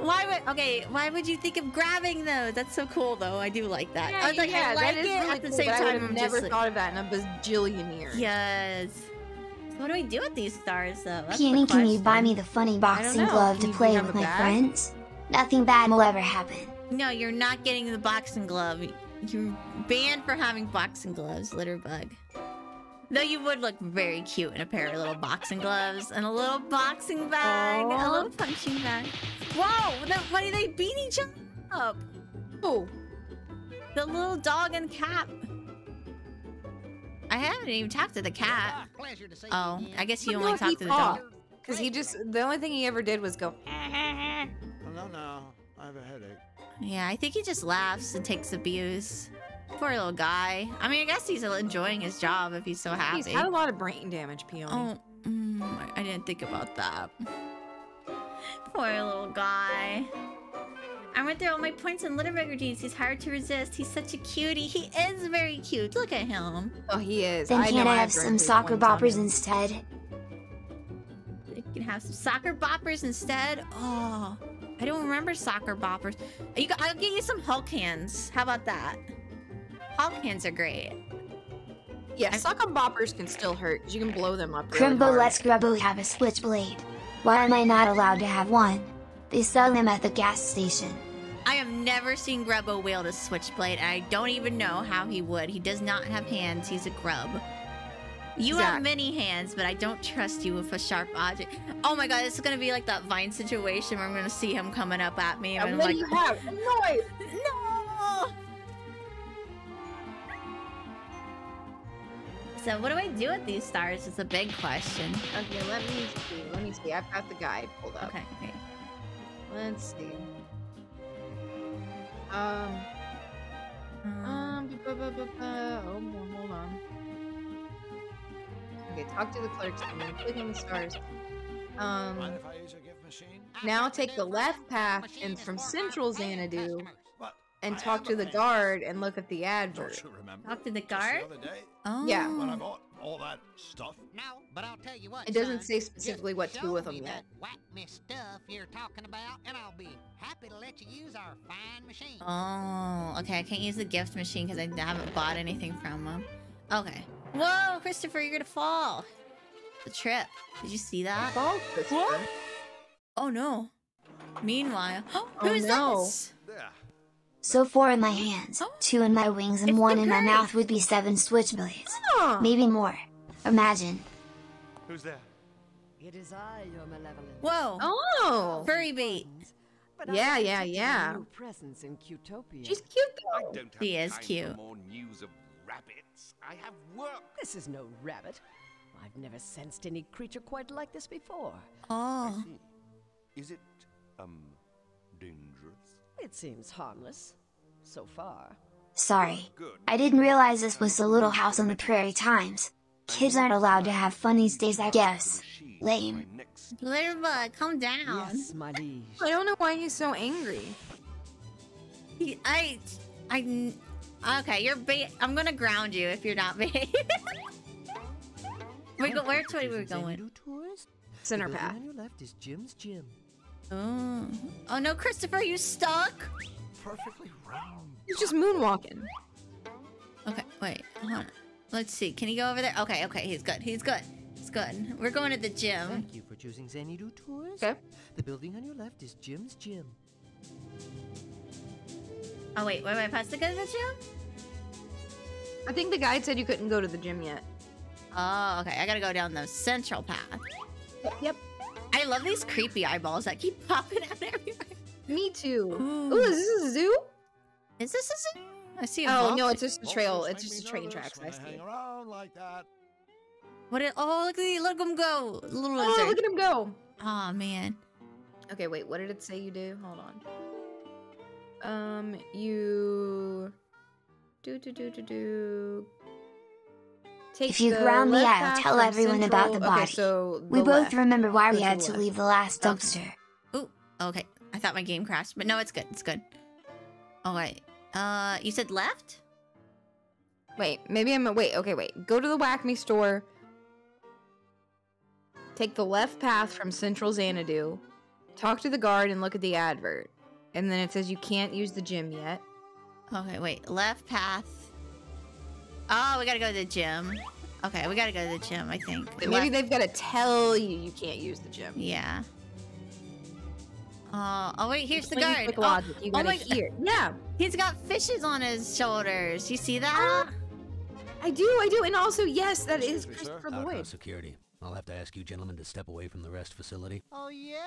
Why would? Okay. Why would you think of grabbing those? That's so cool, though. I do like that. I was like, I like that is it. really At the cool, same but I time, would have never just like, thought of that in a bazillion years. yes. What do we do with these stars, though? That's Peony, can you buy me the funny boxing glove Can to play with my bag? friends? Nothing bad will ever happen. No, you're not getting the boxing glove. You're banned for having boxing gloves, Litterbug. Though you would look very cute in a pair of little boxing gloves and a little boxing bag, a little punching bag. Whoa! The, why do they beat each other up? Oh, The little dog and cat. I haven't even talked to the cat. Ah, to Oh. I guess you But only no, talked to the dog. because he just the only thing he ever did was go. Oh, no, no. I have a headache. Yeah, I think he just laughs and takes abuse. Poor little guy. I mean, I guess he's enjoying his job if he's so happy. He's had a lot of brain damage, Peony. Oh, mm, I- I didn't think about that. Poor little guy. I went through all my points in Litterburger jeans. He's hard to resist. He's such a cutie. He is very cute. Look at him. Oh, he is. Then I can't know I I've some soccer boppers instead? You can have some soccer boppers instead. Oh, I don't remember soccer boppers. You, got- I'll get you some Hulk hands. How about that? Hulk hands are great. Yeah, I'm- boppers can still hurt you can blow them up. Really Crimbo hard. lets Grubbo have a switchblade. Why am I not allowed to have one? They sell them at the gas station. I have never seen Grubbo wield a switchblade, and I don't even know how he would. He does not have hands. He's a grub. You have many hands, but I don't trust you with a sharp object. Oh my god, this is gonna be like that Vine situation where I'm gonna see him coming up at me, and And I'm what like, do you have? Knife. no. So what do I do with these stars? Is a big question. Okay, let me see. Let me see. I've got the guide pulled up. Okay, okay. Let's see. Um. Um, Um. bu- bu- bu- Oh, hold on. Okay, talk to the clerks and then click on the stars. Um. Mind if I use your gift machine? Now take the left path and from Central Zanydu and talk to the guard and look at the advert. Talk to the guard? The other day, oh. Yeah. when I bought all that stuff. No, but I'll tell you what. It doesn't say specifically what to do with them yet. that whack me stuff you're talking about, and I'll be happy to let you use our fine machine. Oh, okay. I can't use the gift machine because I haven't bought anything from them. Okay. Whoa, Christopher, you're gonna fall. The trip. Did you see that? Fall, Christopher. Oh no. Meanwhile, Oh, who's no. this? So four in my hands, two in my wings, and It's one in my mouth would be seven switchblades. Huh. Ah. Maybe more. Imagine. Who's there? It is I, your malevolent. Whoa. Oh. Furry bait. But Yeah, I yeah, yeah. New presence in Cutopia. She's cute I though. don't have She is time cute. For more news of rabbits. I have work. This is no rabbit. I've never sensed any creature quite like this before. I Oh. see. Is it, um, dangerous? It seems harmless. So far. Sorry. Good. I didn't realize this was the Little House on the Prairie Times. Kids aren't allowed to have fun these days, I guess. Lame. my next calm down. Yes, my liege. I don't know why he's so angry. He- I, I, okay, you're bait. I'm gonna ground you if you're not bait. we go. Where's where we're going? Tours? Center the building path. on your left is Jim's gym. Oh. Oh no, Christopher, you stuck. Perfectly round. He's just moonwalking. Okay, wait. Hold on. Let's see. Can he go over there? Okay, okay, he's good. He's good. He's good. We're going to the gym. Thank you for choosing Zanydu Tours. Okay. The building on your left is Jim's gym. Oh wait, where am I supposed to go to the gym? I think the guide said you couldn't go to the gym yet. Oh, okay. I gotta go down the central path. Yep. I love these creepy eyeballs that keep popping out everywhere. Me too. Ooh. Ooh, is this a zoo? Is this a zoo? I see a Oh no, it's just a trail. It's just a train nervous tracks. I see. hang around like that. What? It, oh, look at the, look him go, little Oh, lizard. look at him go. Oh man. Okay, wait. What did it say you do? Hold on. Um, you do do do do do. Take If you ground me, I'll tell everyone about the Central- body. Okay, so we the both left. remember why we Go had to leave the last Okay. dumpster. Ooh, okay. I thought my game crashed, but no, it's good. It's good. All right. Uh, you said left? Wait, maybe I'm. Wait, okay, wait. Go to the Whack Me store. Take the left path from Central Zanydu. Talk to the guard and look at the advert. And then it says you can't use the gym yet. Okay, wait. Left path. Oh, we gotta go to the gym. Okay, we gotta go to the gym, I think. Maybe Left- they've got to tell you you can't use the gym. Yeah. Uh, oh, wait, here's the Plain guard. quick Oh, logic, you oh gotta my- hear. Yeah, He's got fishes on his shoulders. You see that? I do, I do. And also, yes, that is Excuse me, sir. Christopher Outcross Lloyd. security. I'll have to ask you gentlemen to step away from the rest facility. Oh, yeah?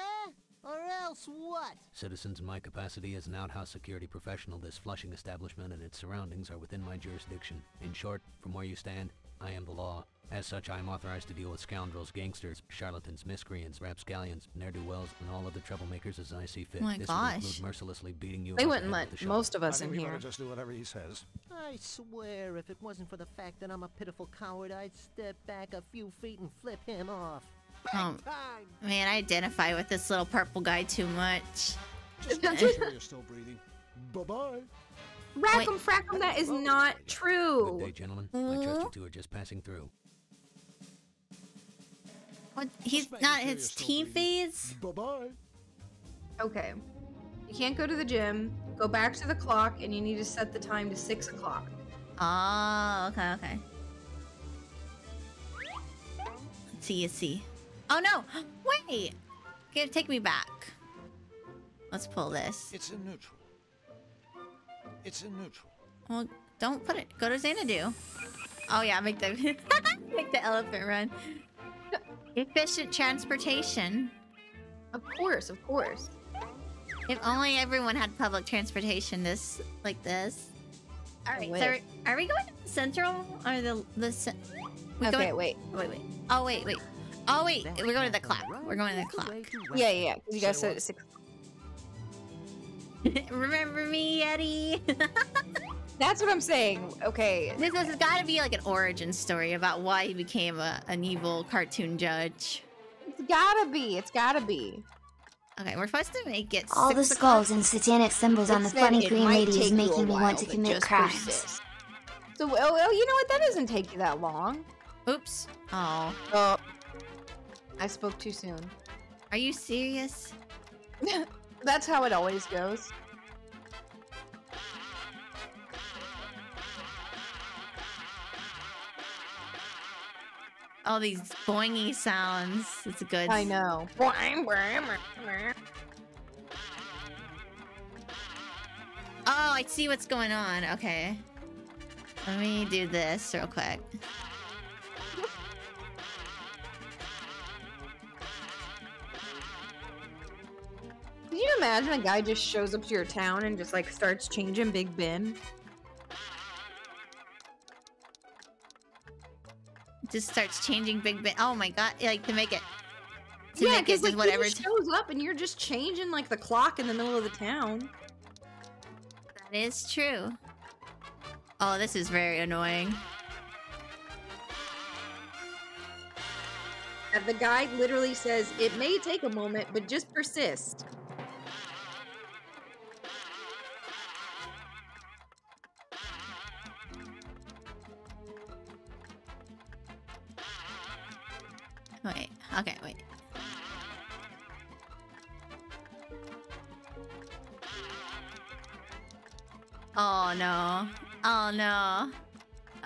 Or else what? Citizens in my capacity as an outhouse security professional, this flushing establishment and its surroundings are within my jurisdiction. In short, from where you stand, I am the law. As such, I am authorized to deal with scoundrels, gangsters, charlatans, miscreants, rapscallions, ne'er-do-wells, and all other troublemakers as I see fit. My this gosh. would include mercilessly beating you They wouldn't let a shovel. most of us think in we here. better just do whatever he says. I swear, if it wasn't for the fact that I'm a pitiful coward, I'd step back a few feet and flip him off. Um, Time! man, I identify with this little purple guy too much. Just make sure you're still breathing. Bye-bye. Rackham Frackham, that is not true. Good day, gentlemen. I trust you two are just passing through. What? He's Just not sure his you're team phase? Bye-bye. Okay. You can't go to the gym. Go back to the clock, and you need to set the time to six o'clock. Oh, okay, okay. Let's see, let's see. Oh no! Wait! Okay, take me back. Let's pull this. It's a neutral. It's a neutral. Well, don't put it. Go to Zanydu. Oh yeah, make the make the elephant run. Efficient transportation. Of course, of course. If only everyone had public transportation this like this. All right, so are, are we going to the central or the the? cen- We Okay, going- wait. Oh, wait, wait. Oh wait, wait. Oh wait, we're going to the clock. We're going to the clock. Yeah, yeah, yeah. 'cause you guys Say said what? it six. Remember me, Eddie? That's what I'm saying. Okay. this has got to be like an origin story about why he became a, an evil cartoon judge. It's gotta be. It's gotta be. Okay, we're supposed to make it. All the six o'clock. skulls and satanic symbols on the funny green lady is making me want to commit crimes. persist. So, oh, well, you know what? That doesn't take you that long. Oops. Oh, Oh, I spoke too soon. are you serious? That's how it always goes. All these boingy sounds. It's a good. I know. Oh, I see what's going on. Okay. Let me do this real quick. Imagine a guy just shows up to your town and just like starts changing Big Ben? Just starts changing Big Ben. Oh my god! Like to make it. To yeah, because like whatever. he shows up and you're just changing like the clock in the middle of the town. That is true. Oh, this is very annoying. And the guy literally says, "It may take a moment, but just persist." No. Oh no.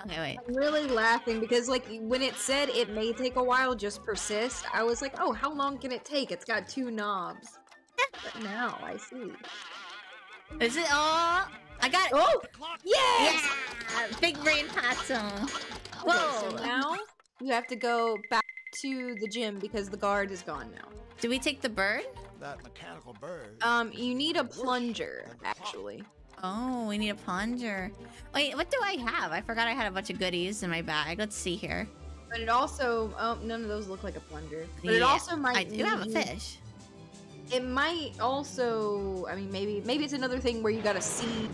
Okay. Wait. I'm really laughing because like when it said it may take a while, just persist. I was like, "Oh, how long can it take? It's got two knobs." but now I see. Is it? Oh, I got it. Oh, yes! Yeah. Big brain possum. Okay, Whoa. so now you have to go back to the gym because the guard is gone now. Do we take the bird? That mechanical bird. Um, you need a plunger, actually. Oh, we need a plunger. Wait, what do I have? I forgot I had a bunch of goodies in my bag. Let's see here. But it also, oh, none of those look like a plunger. But it also might. I do have a fish. It might also, I mean, maybe maybe it's another thing where you gotta see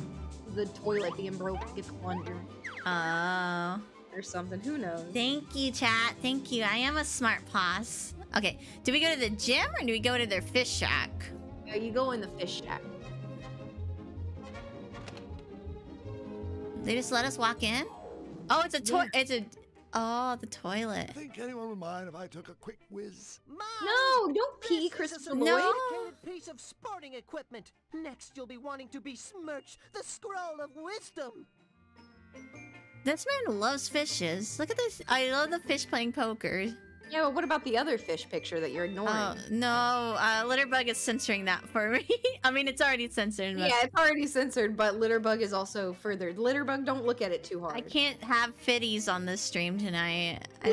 the toilet being broke to get the plunger. Oh. or something. Who knows? Thank you, chat. Thank you. I am a smart boss. Okay, do we go to the gym or do we go to their fish shack? Yeah, you go in the fish shack. They just let us walk in? Oh, it's a toilet. It's a. Oh, the toilet. Think anyone would mind if I took a quick whiz? No, don't pee, Christopher Lloyd. No. Dedicated piece of sporting equipment. Next, you'll be wanting to besmirch the scroll of wisdom. This man loves fishes. Look at this. I love the fish playing poker. Yeah, but what about the other fish picture that you're ignoring? Oh, no. Uh, Litterbug is censoring that for me. I mean, it's already censored. But Yeah, it's already censored, but Litterbug is also furthered. Litterbug, don't look at it too hard. I can't have fitties on this stream tonight.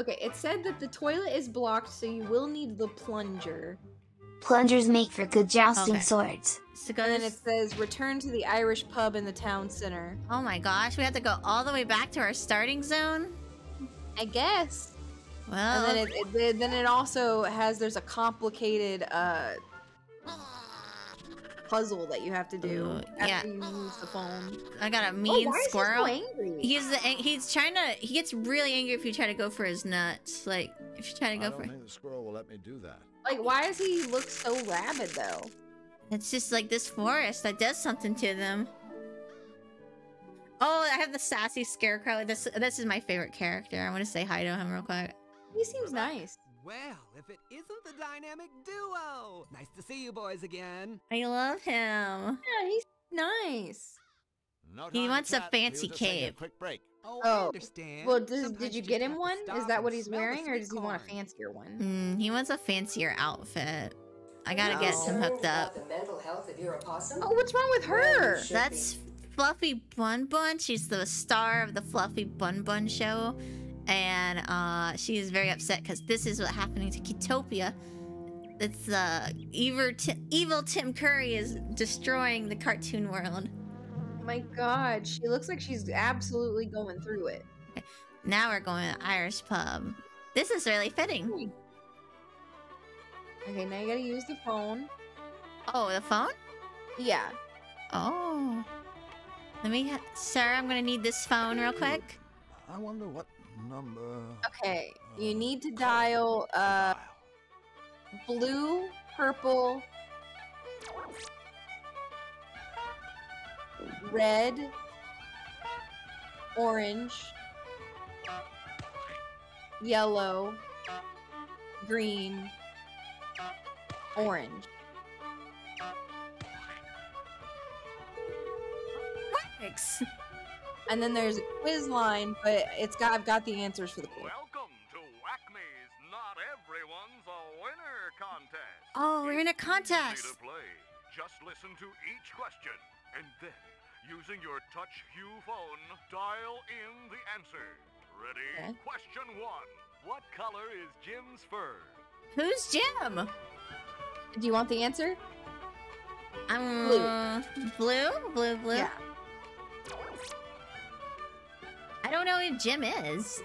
Okay, it said that the toilet is blocked, so you will need the plunger. Plungers make for good jousting Okay. swords. so go And then it says return to the Irish pub in the town center. Oh my gosh, we have to go all the way back to our starting zone? I guess. Well, And then it, it- it- then it also has there's a complicated uh puzzle that you have to do Ooh, after yeah. you use the phone. I got a Oh, mean why is he so squirrel. angry? He's the, he's trying to he gets really angry if you try to go for his nuts. Like if you try to go I go don't for think the squirrel will let me do that. Like, why does he look so rabid though? it's just like this forest that does something to them. Oh, I have the sassy scarecrow. This this is my favorite character. I want to say hi to him real quick. He seems nice. Well, if it isn't the dynamic duo! Nice to see you boys again. I love him. Yeah, he's nice. No He wants a chat. We fancy just taking a cape. quick break. Oh, I Oh, understand. Well, does, did you get him one? Is that what he's wearing, or sweet does he want a fancier one? Mm, he wants a fancier outfit. I gotta get him hooked up. the mental health of your opossum? Oh, what's wrong with her? should That's Fluffy Bun Bun. She's the star of the Fluffy Bun Bun show. And uh, she is very upset because this is what's happening to Cutopia. It's uh, evil, evil Tim Curry is destroying the cartoon world. My God, she looks like she's absolutely going through it. Now we're going to the Irish pub. This is really fitting. Okay, now you gotta use the phone. Oh, the phone? Yeah. Oh. Let me, ha- sir, I'm gonna need this phone real quick. I wonder what number. Okay, you need to dial uh blue, purple, red, orange, yellow, green, orange. Works. And then there's a quiz line, but it's got I've got the answers for the quiz. Welcome to Acme's Not Everyone's a Winner contest. Oh, we're in a Easy contest. to play. Just listen to each question, and then, using your touch hue phone, dial in the answer. Ready? Okay. Question one. What color is Jim's fur? Who's Jim? Do you want the answer? Um, Blue. blue, blue, blue. Yeah. I don't know who Jim is.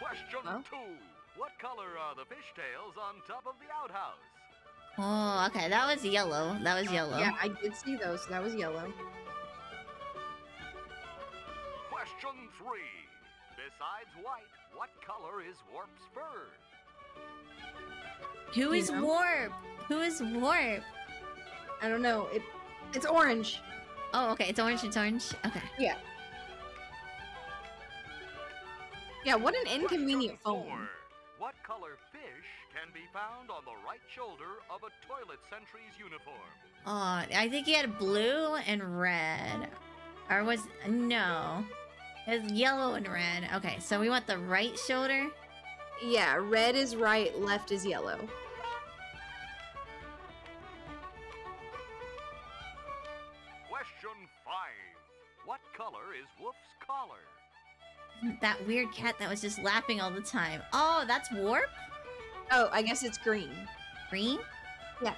Question Well. two. What color are the fishtails on top of the outhouse? Oh, okay. That was yellow. That was yellow. Yeah, I did see those. That was yellow. Question three. Besides white, what color is Warp's fur? Who is You know? Warp? Who is Warp? I don't know. It it's orange. Oh, okay. It's orange. It's orange. Okay. Yeah. Yeah, what an inconvenient Question phone. four. What color fish can be found on the right shoulder of a toilet sentry's uniform? Oh, I think he had blue and red. Or was no. It was yellow and red. Okay, so we want the right shoulder. Yeah, red is right, left is yellow. Question five. What color is Wolf's collar? That weird cat that was just laughing all the time. Oh, that's Warp? Oh, I guess it's green. Green? Yeah.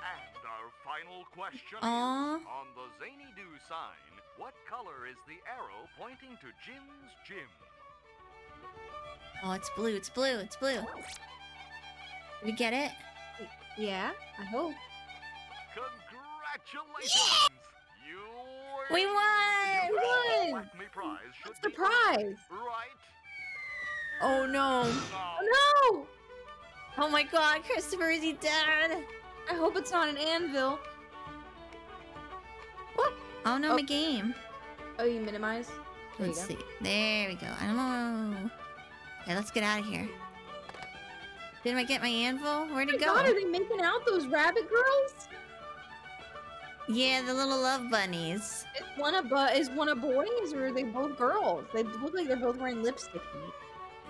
And our final question Aw. is on the Zanydu sign, what color is the arrow pointing to Jim's gym? Oh, it's blue. It's blue. It's blue. Did we get it? Yeah, I hope. Congratulations! You We won! We won! Acme prize What's the prize? right. Oh no. Oh no! Oh my god, Christopher, is he dead? I hope it's not an anvil. What? Oh no, Oh. my game. Oh, you minimize? There Let's you see. There we go. I don't know. Okay, let's get out of here. Did I get my anvil? Where'd go. it Oh go? my God, are they making out those rabbit girls? Yeah, the little love bunnies. Is one a bu- is one a boys or are they both girls? They look like they're both wearing lipstick.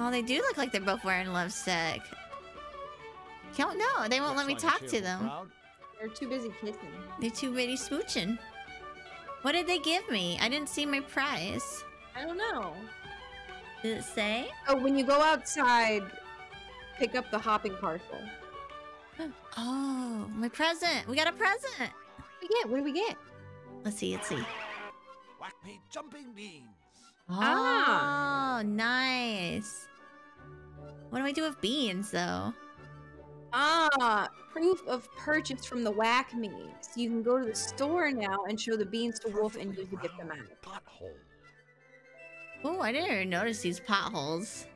Oh, they do look like they're both wearing lipstick. Don't know. They won't let me talk to them. They're too busy kissing. They're too busy smooching. What did they give me? I didn't see my prize. I don't know. Did it say? Oh, when you go outside, pick up the hopping parcel. Oh, my present. We got a present. We get. What do we get? Let's see. Let's see. Whack me jumping beans. Oh, Ah. nice. What do I do with beans, though? Ah, proof of purchase from the Whack Me. So you can go to the store now and show the beans to Wolf and you can get them out. Pothole. Oh, I didn't even notice these potholes.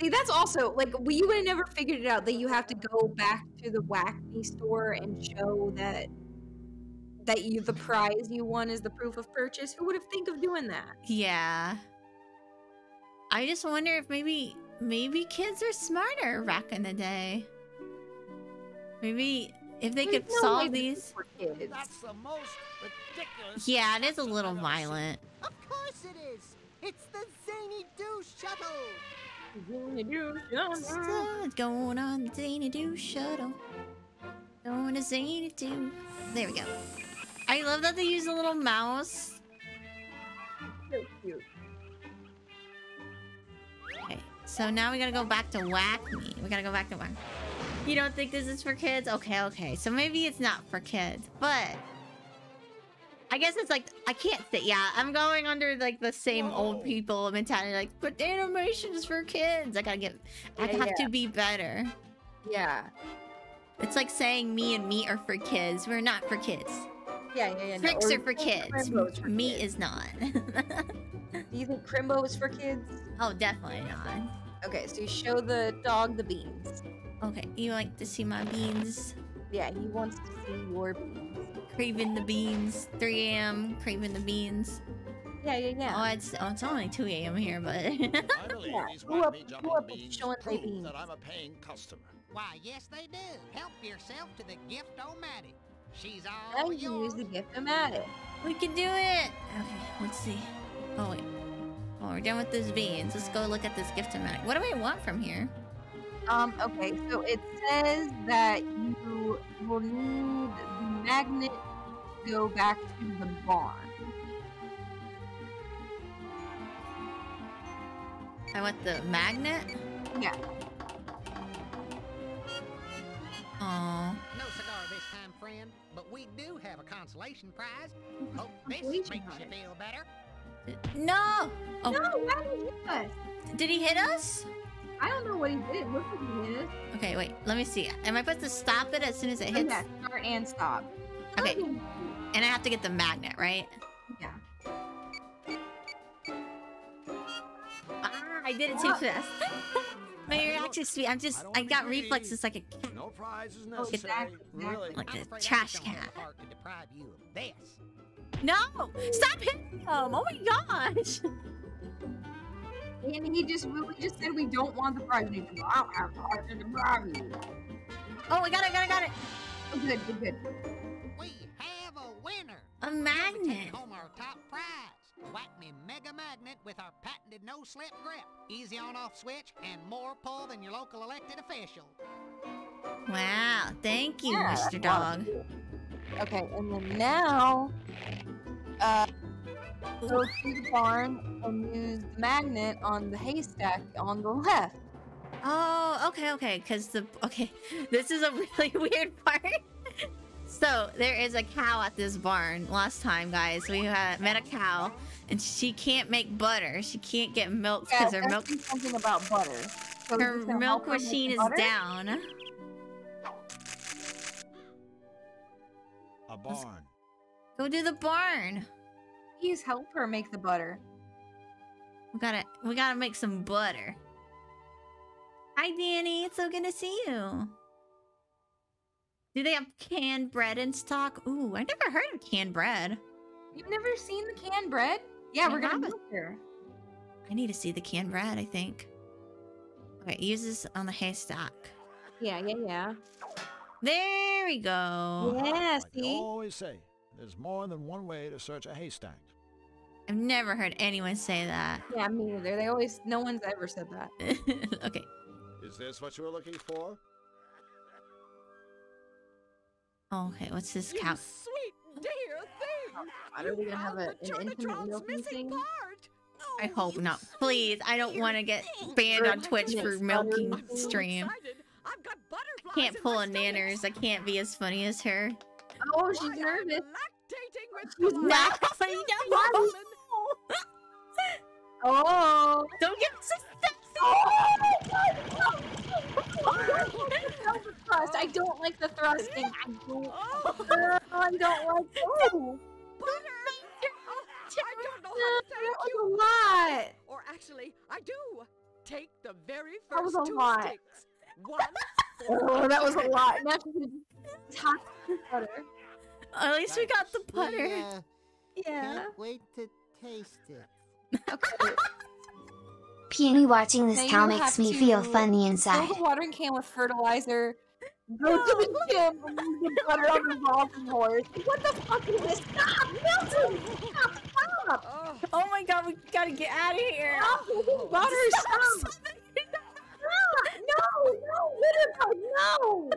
See, that's also like well, you would have never figured it out that you have to go back to the Whack Me store and show that that you the prize you won is the proof of purchase. Who would have think of doing that? Yeah. I just wonder if maybe maybe kids are smarter back in the day. Maybe if they There's could no solve these. for kids. That's the most ridiculous. Yeah, it is a little violent. Of course it is. It's the Zany Do shuttle. Sun's going on the Zanydu shuttle. Going to Zanydu. There we go. I love that they use a little mouse. So cute. Okay, so now we gotta go back to Whack Me. We gotta go back to Whack. You don't think this is for kids? Okay, okay. So maybe it's not for kids, but I guess it's like I can't say. Yeah, I'm going under like the same old people mentality. Like, but animation is for kids. I gotta get. I Yeah, have yeah. to be better. Yeah. It's like saying me and me are for kids. We're not for kids. Yeah, yeah, yeah. Tricks or are for kids. For Meat kids. is not. Do you think Crimbo is for kids? oh, definitely not. Okay, so you show the dog the beans. Okay, you like to see my beans? Yeah, he wants to see your beans. Craving the beans. 3 a.m. Craving the beans. Yeah, yeah, yeah. Oh, it's oh, it's only 2 a.m. here, but I believe Yeah, these who Whack up- me who jumping up with beans showing they prove beans? that I'm a paying customer. Why, yes, they do. Help yourself to the gift-o-matic. She's all can yours. use the gift-o-matic. we can do it. Okay, let's see. Oh wait. Oh, we're done with these beans. Let's go look at this gift matic. What do I want from here? Um, okay, so it says that you will need the magnet to go back to the barn. I want the magnet. Yeah. Oh, we do have a consolation prize. Hope this Consolation makes you feel better. no! Oh, No, why did he hit us? did he hit us? I don't know what he did. It looked like he hit us. Okay, wait. Let me see. Am I supposed to stop it as soon as it Oh, hits? yeah, start and stop. Okay. And I have to get the magnet, right? Yeah. Ah, I did it too fast. My reaction speed. I'm just. I got reflexes like a cat. No prizes Oh, necessary. exactly, Really. Like I'm a trash I don't have cat. the heart to deprive you of this. No! Stop hitting him! Oh my gosh! And he just really just said we don't want the prize. And he goes, I don't have the heart to deprive you. Oh, I got it, got it, got it! Oh, good, good, good. We have a winner. A magnet! take home our top prize. Whack me Mega Magnet with our patented no-slip grip. Easy on-off switch and more pull than your local elected official. Wow, thank you, Yeah, Mr. that's a lot Dog. Okay, and then now, uh, go to the barn and use the magnet on the haystack on the left. Oh, okay, okay, because the. Okay, this is a really weird part. So, there is a cow at this barn. Last time, guys, we had, met a cow, and she can't make butter. She can't get milk because yeah, her milk. Something about butter. So her milk machine is butter? down. A barn. Let's go do the barn. Please help her make the butter. We gotta, we gotta make some butter. Hi, Danny. It's so good to see you. Do they have canned bread in stock? Ooh, I never heard of canned bread. You've never seen the canned bread? Yeah, I we're gonna haven't. move here. I need to see the canned bread, I think. Okay, use this on the haystack. Yeah, yeah, yeah. There we go. Yeah, Like they see? always say, there's more than one way to search a haystack. I've never heard anyone say that. Yeah, me neither. They always, no one's ever said that. okay. Is this what you were looking for? Okay, what's this You cow? sweet oh. dear thing! Are we gonna have a, an intimate Jonatron's milking missing thing? part! I hope not. Please, I don't want to get banned on Twitch for milking stream. I've got butterflies Can't pull a nanners. I can't be as funny as her. Oh, she's Why, nervous. lactating with She's delight. not- No, Oh! Don't get so sexy. Oh my thrust. I don't like the thrusting. I don't. I don't like. Oh, I don't know how to that thank was a lot. Or actually, I do. Take the very That was first a two lot. sticks. One. Oh, that was a lot. Now she's gonna top butter. At least we got the We, butter. uh, Yeah. Can't wait to taste it. Okay. Peony watching this Now cow makes have me feel to funny Fill the watering can with fertilizer. Go to the gym and use the butter on the revolving horse. What the fuck is this? Stop! Milton! Stop! Stop! Oh, Oh my god, we gotta get out of here. Stop butter! Stop! Stop! No! No! Litter no!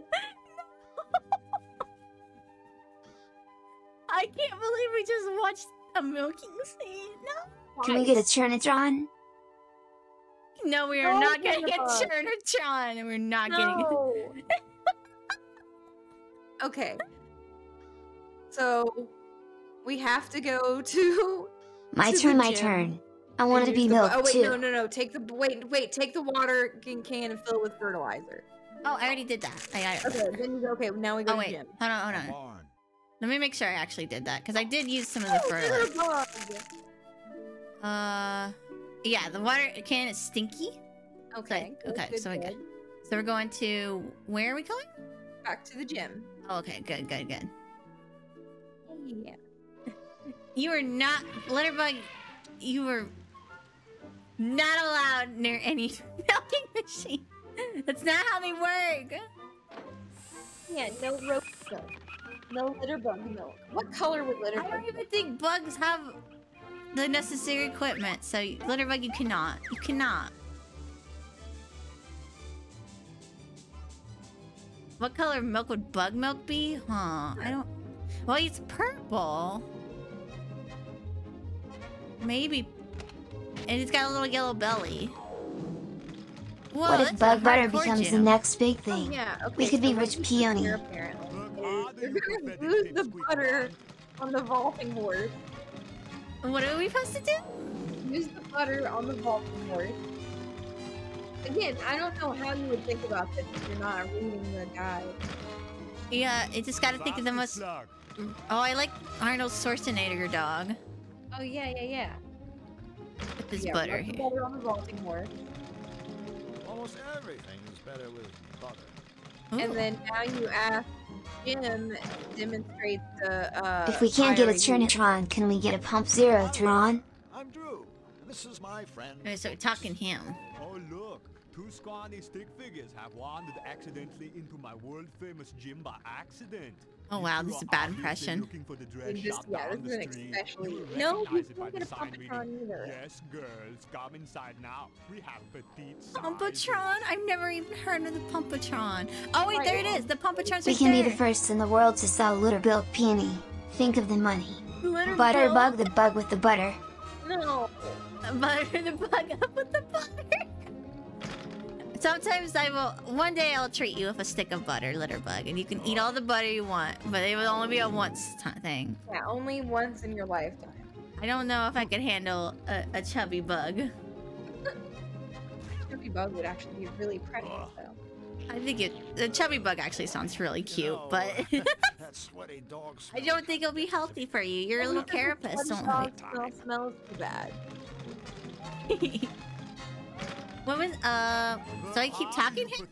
I can't believe we just watched a milking scene. No. Can we get a Chernatron? No, we are No, not gonna get Jennifer. And we're not getting No. okay. So we have to go to. My to the turn, my gym turn. I want to be the bu- Oh wait, too. no, no, no. Take the wait, wait. Take the water can can and fill it with fertilizer. Oh, I already did that. I got it. Okay, then you go. Okay, now we go Oh to wait, gym. hold on, hold A on. barn. Let me make sure I actually did that because I did use some of the Oh, fertilizer. litter bug. Uh, yeah, the water can is stinky. Okay. good, okay, good, so we good. good. So we're going to where are we going? Back to the gym. Oh, okay, good, good, good. Yeah. You were not Litterbug. You were not allowed near any milking machine. That's not how they work. Yeah. No rope milk. No litter bug milk. What color would litter I bug? don't even think bugs have the necessary equipment. So Litterbug, you cannot. You cannot. What color milk would bug milk be? Huh? I don't. Well, it's purple. Maybe. And it's got a little yellow belly. Whoa, what if bug butter hardcore becomes the next big Oh, thing? yeah. Okay. We could be rich what you should do peony. here, apparently, You're gonna lose the butter on the vaulting horse. What are we supposed to do? Use the butter on the vaulting horse. Again, I don't know how you would think about this if you're not reading the guide. Yeah, it just gotta think of the most. Oh, I like Arnold Schwarzenegger dog Oh yeah, yeah, yeah. with his yeah, butter here. butter on the vaulting horse. Almost everything is better with butter. Ooh. And then now you ask Jim demonstrate the uh If we can't get a firing unit. Chernatron, can we get a Pump Zero Tron? I'm Drew. This is my friend. Okay, so we're talking him. Oh look, two scrawny stick figures have wandered accidentally into my world-famous gym by accident. Oh wow, two this is a bad impression. Looking for the dress this- shop yeah, down this the is an street. especially- No, you recognize it by can't the get a sign Pumpatron either. Yes, girls, come inside now. We have petite. Pumpatron? I've never even heard of the Pumpatron. Oh wait, there it is. The Pumpatron's We right can be the first in the world to sell Litter Bilk Peony. Think of the money. Litter Butter Bilk. bug, the bug with the butter. No. Butter the bug up with the butter. Sometimes I will. One day I'll treat you with a stick of butter, Litterbug, and you can eat all the butter you want, but it will only be a once thing. Yeah, only once in your lifetime. I don't know if I could handle a, a chubby bug. Chubby bug would actually be really pregnant though. I think it the chubby bug actually sounds really cute, but uh, that sweaty dog I don't think it'll be healthy for you. You're a oh, little carapace, don't worry. Smell smells too bad. What was uh? So I keep talking here.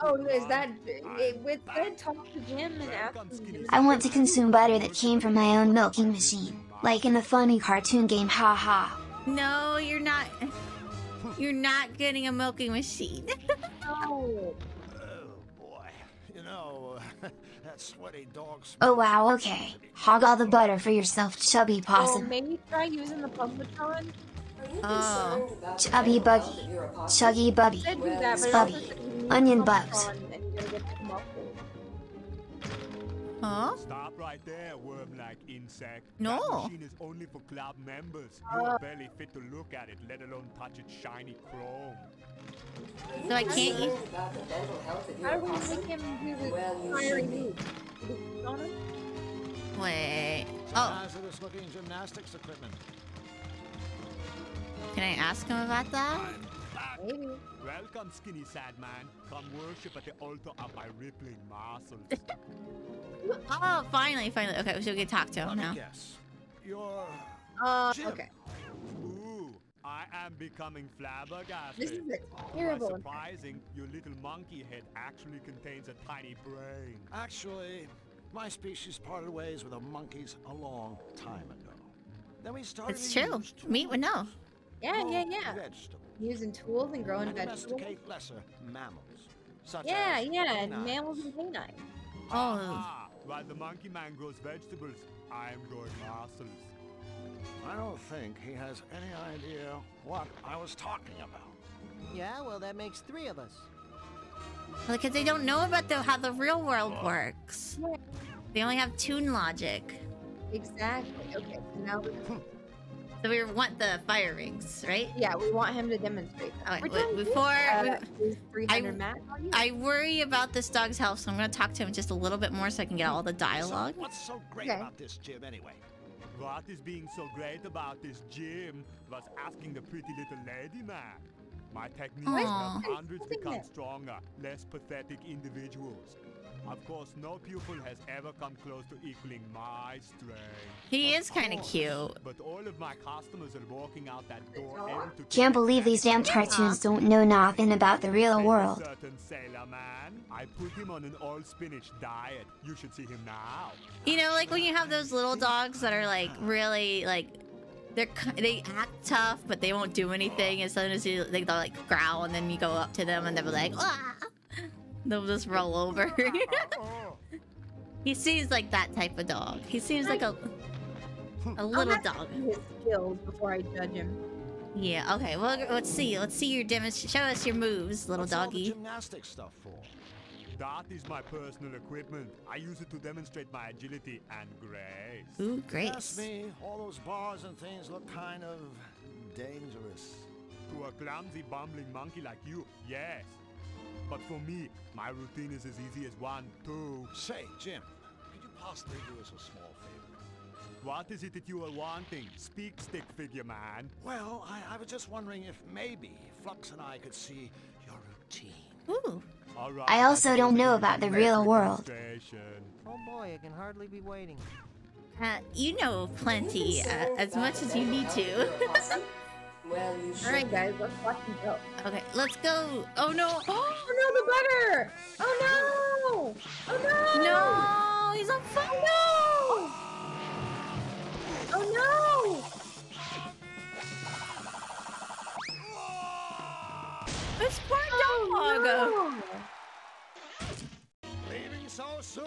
Oh, is that it, with Ed talk to Jim and ask him? I want to consume butter that came from my own milking machine, like in the funny cartoon game Ha Ha. No, you're not. You're not getting a milking machine. no. Oh boy, you know, that sweaty dog Oh wow, okay. Hog all the butter for yourself, chubby possum. Oh, possum. maybe try using the Pumbletron. Oh. Chubby buggy. Chuggy bubby. Said do that, but it Spubby. also said you need Onion the bugs. Pumbletron and you're gonna get them muffled. Huh? Stop right there, worm-like insect. No. That machine is only for club members. You're barely fit to look at it, let alone touch its shiny chrome. So I can't use. about the mental health of How do we make him do the Well, you should be. move? Do we on him? Wait. Oh, Hazardous looking gymnastics equipment. Can I ask him about that? Maybe. Welcome, skinny sad man. Come worship at the altar of my rippling muscles. Oh, finally, finally. Okay, so we can talk to him me now. Yes. You're Uh, Jim. okay. Ooh, I am becoming flabbergasted. This is a terrible my surprising, your little monkey head actually contains a tiny brain. Actually, my species parted ways with the monkeys a long time ago. Then we started It's true. use Meat would know. Yeah, yeah, yeah. Vegetables. Using tools and growing and vegetables. domesticate lesser mammals. Such Yeah, as yeah, and mammals and canines. Oh, Ah, while the monkey man grows vegetables, I am growing muscles. I don't think he has any idea what I was talking about. Yeah, well, that makes three of us. because they don't know about the, how the real world works. They only have tune logic. Exactly. Okay, so now we So we want the fire rings, right? yeah, we want him to demonstrate that. Okay, wait, before good. we- Uh, is 300 Matt on you? I worry about this dog's health, so I'm gonna talk to him just a little bit more so I can get all the dialogue. So what's so great Okay. about this gym anyway? What is being so great about this gym was asking the pretty little lady man. My techniques Aw. hundreds become stronger, less pathetic individuals. Of course, no pupil has ever come close to equaling my strength. He is kind of cute. But all of my customers are walking out that door empty. Can't believe these damn cartoons don't know nothing about the real world. certain sailor man, I put him on an all spinach diet. You should see him now. You know, like when you have those little dogs that are like really like they're they act tough, but they won't do anything. As soon as you like they'll like growl, and then you go up to them and they'll be like, ah! They'll just roll over. he seems like that type of dog. He seems like a a little I'll have dog. see His skills before I judge him. Yeah. Okay. Well, let's see. Let's see your demonstration. Show us your moves, little What's all the doggy. gymnastics stuff for? That is my personal equipment. I use it to demonstrate my agility and grace. Ooh, Trust me, all those bars and things look kind of dangerous. To a clumsy, bumbling monkey like you, yes. But for me, my routine is as easy as one, two. Say, Jim, could you possibly do us a small favor? What is it that you are wanting? Speak, stick figure man. Well, I, I was just wondering if maybe Flux and I could see your routine. Ooh. All right, I also don't know about the real world. Oh boy, I can hardly be waiting. Uh, you know plenty, uh, as much as you need to. Well, you should. All right, guys, let's watch him go. okay, let's go. Oh no! Oh no, the butter! Oh no! Oh no! No, he's on fire! Oh, no! Oh This poor no! dog. No! Leaving so soon?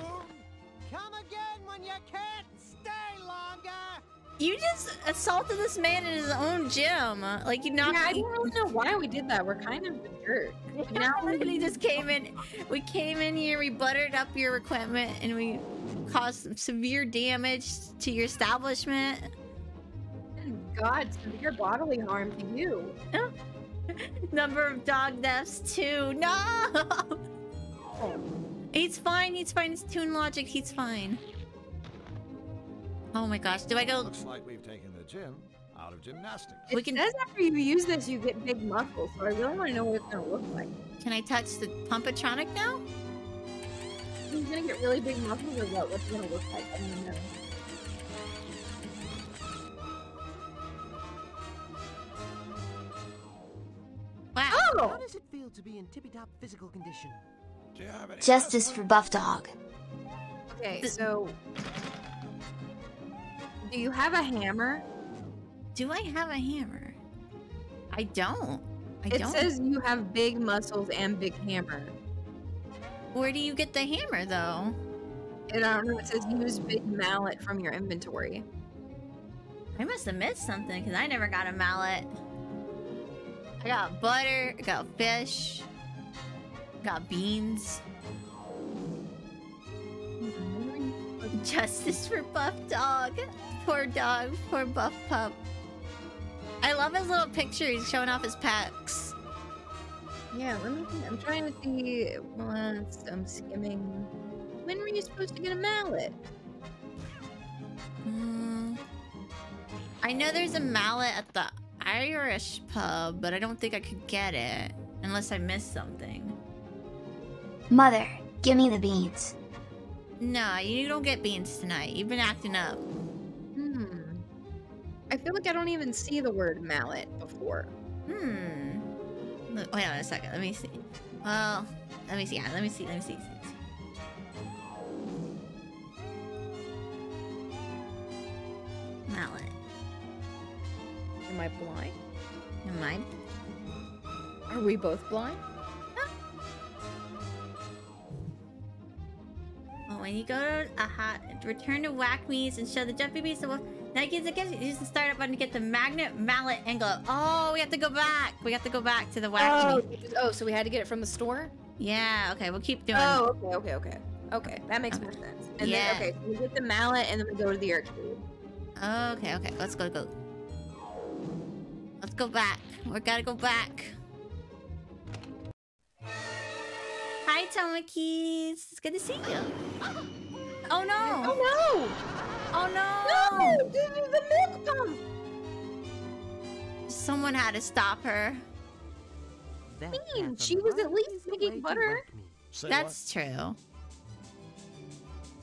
Come again when you can't stay longer! You just assaulted this man in his own gym. Like you knocked. Yeah, I don't know why we did that. We're kind of a jerk. And he just came in. We came in here. We buttered up your equipment, and we caused severe damage to your establishment. God, severe bodily harm to you. Number of dog deaths too. No. Oh. He's fine. He's fine. It's tune logic. He's fine. Oh my gosh. Do I go? Looks like we've taken the gym out of gymnastics. It we can... says after you use this, you get big muscles. So I really want to know what it's gonna look like. Can I touch the Pumpatronic now? He's gonna get really big muscles, or what? What's it gonna look like? I don't know. Wow. Oh! How does it feel to be in tippy-top physical condition? Justice for Buff Dog. Okay, so do you have a hammer? Do I have a hammer? I don't. I it don't. It says you have big muscles and big hammer. Where do you get the hammer though? I don't know. It says use big mallet from your inventory. I must have missed something because I never got a mallet. I got butter, I got fish, I got beans. Hmm. Justice for Buff Dog. Poor dog, poor Buff Pup. I love his little picture. He's showing off his pecs. Yeah, let me. I'm trying to see. Once I'm skimming. When were you supposed to get a mallet? Mm. I know there's a mallet at the Irish pub, but I don't think I could get it unless I missed something. Mother, give me the beans. No, you don't get beans tonight. You've been acting up. I feel like I don't even see the word mallet before. Hmm. Look- Wait on a second. Let me see. Well, let me see. Yeah, let me see. Let me see. see, see. Mallet. Am I blind? Am I? Are we both blind? Well, when you go to a hot, return to Whackme's and show the Jumpy Beast the wolf. Now gives a. Use the startup button to get the magnet, mallet, and glove. Oh, we have to go back. We have to go back to the Oh, oh, so we had to get it from the store? Yeah. Okay, we'll keep doing. Oh, okay, okay, okay. Okay, that makes more sense. And Yeah. then, okay, so we get the mallet and then we go to the arcade. Okay, okay. Let's go, go. Let's go back. We gotta go back. Hi, Tomakis. It's good to see you. Oh no! Oh no! Oh no! No! This is the milk pump! Someone had to stop her. That Mean, she was at least is making butter. work me. Say That's true.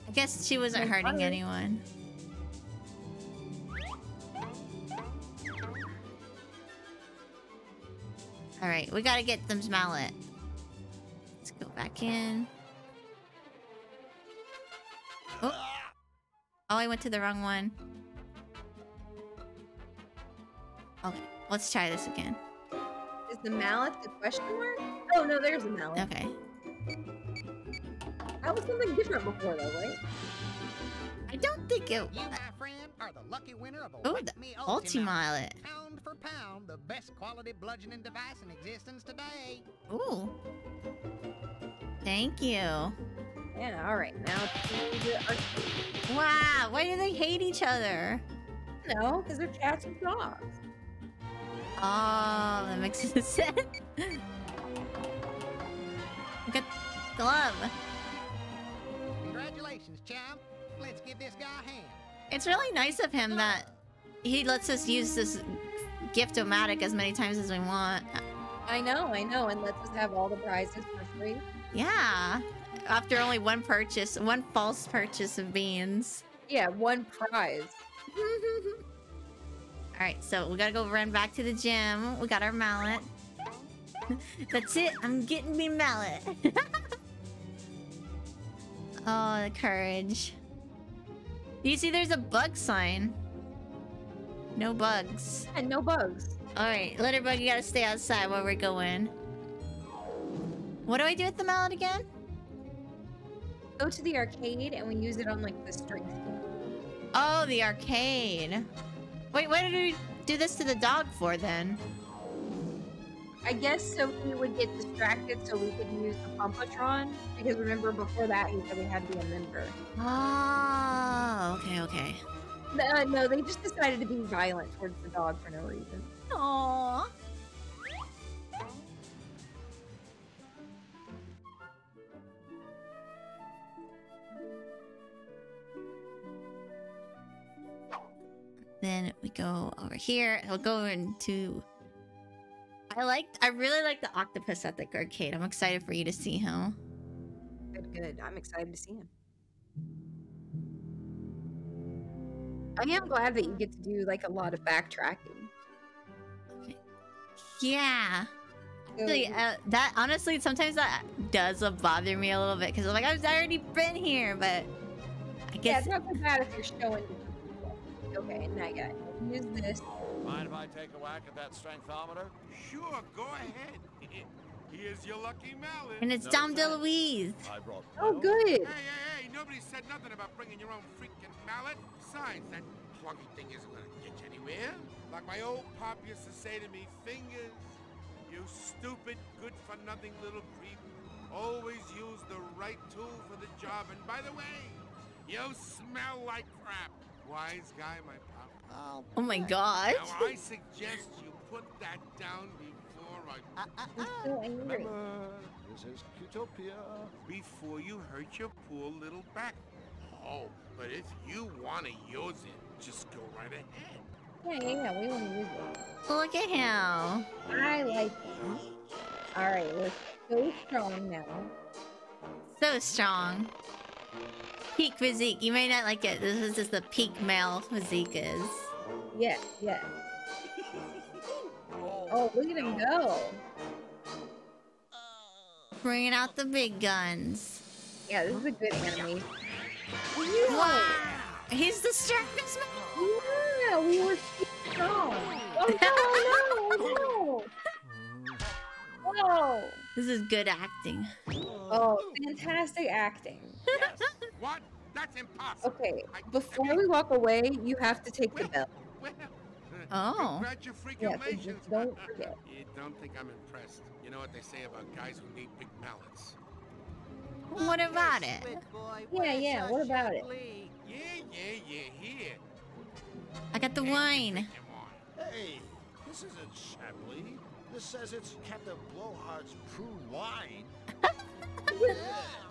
I guess she wasn't Like hurting butter. anyone. All right, we gotta get them's mallet. Let's go back in. Oh. Oh, I went to the wrong one. Okay, let's try this again. Is the mallet the question mark? Oh no, there's a mallet. Okay. That was something different before though, right? I don't think it. You, my friend, are the lucky winner of a Oh, the Me Ultimallet. Pound for pound, the best quality bludgeoning device in existence today. Ooh. Thank you. Yeah, alright. Now to. Wow, why do they hate each other? No, because they're cats and dogs. Oh, that makes sense. Good glove. Congratulations, champ. Let's give this guy a hand. It's really nice of him that he lets us use this gift-o-matic as many times as we want. I know, I know, and lets us have all the prizes for free. Yeah. After only one purchase, one false purchase of beans. Yeah, one prize. All right, so we gotta go run back to the gym. We got our mallet. That's it. I'm getting me mallet. oh, the courage. You see, there's a bug sign. No bugs. And no bugs. All right, Litterbug, you gotta stay outside while we're going. What do I do with the mallet again? Go to the arcade and we use it on like the strength game. Oh, the arcade. Wait, what did we do this to the dog for then? I guess so he would get distracted so we could use the Pumpatron. Because remember before that he said we had to be a member. Oh, okay, okay. Uh, no, they just decided to be violent towards the dog for no reason. Aww. Then we go over here. We'll go into. I like. I really like the octopus at the arcade. I'm excited for you to see him. Good, good. I'm excited to see him. I am glad that you get to do like a lot of backtracking. Yeah. Actually, uh, that honestly, sometimes that does bother me a little bit because I'm like, I've already been here, but I Yeah, guess. it's not so bad if you're showing. Okay, and I got use this. Mind if I take a whack at that strengthometer? Sure, go ahead. Here's your lucky mallet. and it's Dom DeLuise. I brought Oh, good. Hey, hey, hey, nobody said nothing about bringing your own freaking mallet. Besides, that pluggy thing isn't gonna get you anywhere. Like my old pop used to say to me, fingers, you stupid, good-for-nothing little creep. Always use the right tool for the job. And by the way, you smell like crap. Wise guy, my pop. Oh, oh my god. Now I suggest you put that down before I. Ah, ah, ah. I'm so. Remember, this is Utopia. Before you hurt your poor little back. Oh, but if you want to use it, just go right ahead. Yeah, yeah, yeah. We want to use it. Look at him. I like him. All right, we're so strong now. So strong. Peak physique. You may not like it. This is just the peak male physique is. Yeah, yeah. Oh, look at him go. Bringing out the big guns. Yeah, this is a good enemy. Wow. He's the strongest man. Yeah, we were strong. Oh no, no, no. Whoa. This is good acting. Oh, fantastic acting. What? That's impossible. Okay, before we walk away, you have to take the bell. Well, Oh. congratulations. Yeah, don't forget. You don't think I'm impressed. You know what they say about guys who need big mallets. What about it? Yeah, yeah, what about it? Yeah, yeah, yeah, here. I got the wine. Hey, this isn't Chablis. This says it's Captain Blowhard's Prune Wine. Yeah, and I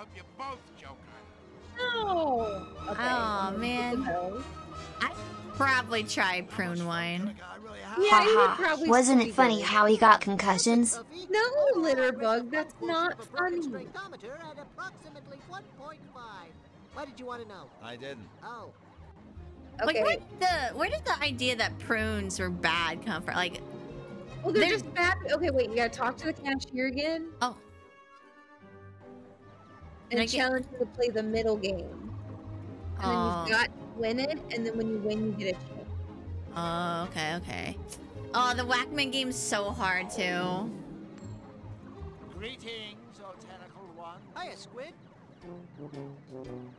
hope you both choke on oh, it. No. Okay, Oh, I'm gonna take the man. bell. I probably try prune wine. Yeah, you would probably Wasn't it funny good. how he got concussions? No, litter bug, that's not funny. Strengthometer at approximately 1.5. Why did you want to know? I didn't. Oh. Like, Okay. where did the where did the idea that prunes were bad come from? Like, Well, they're They're- just bad. Okay, wait, you gotta talk to the cashier again oh, and I get- challenge you to play the middle game. And then Oh. you've got to win it, and then when you win, you get a chance. oh, okay, okay. Oh, the Whackman game's so hard too. Greetings, O tentacle one. Hiya, Squid.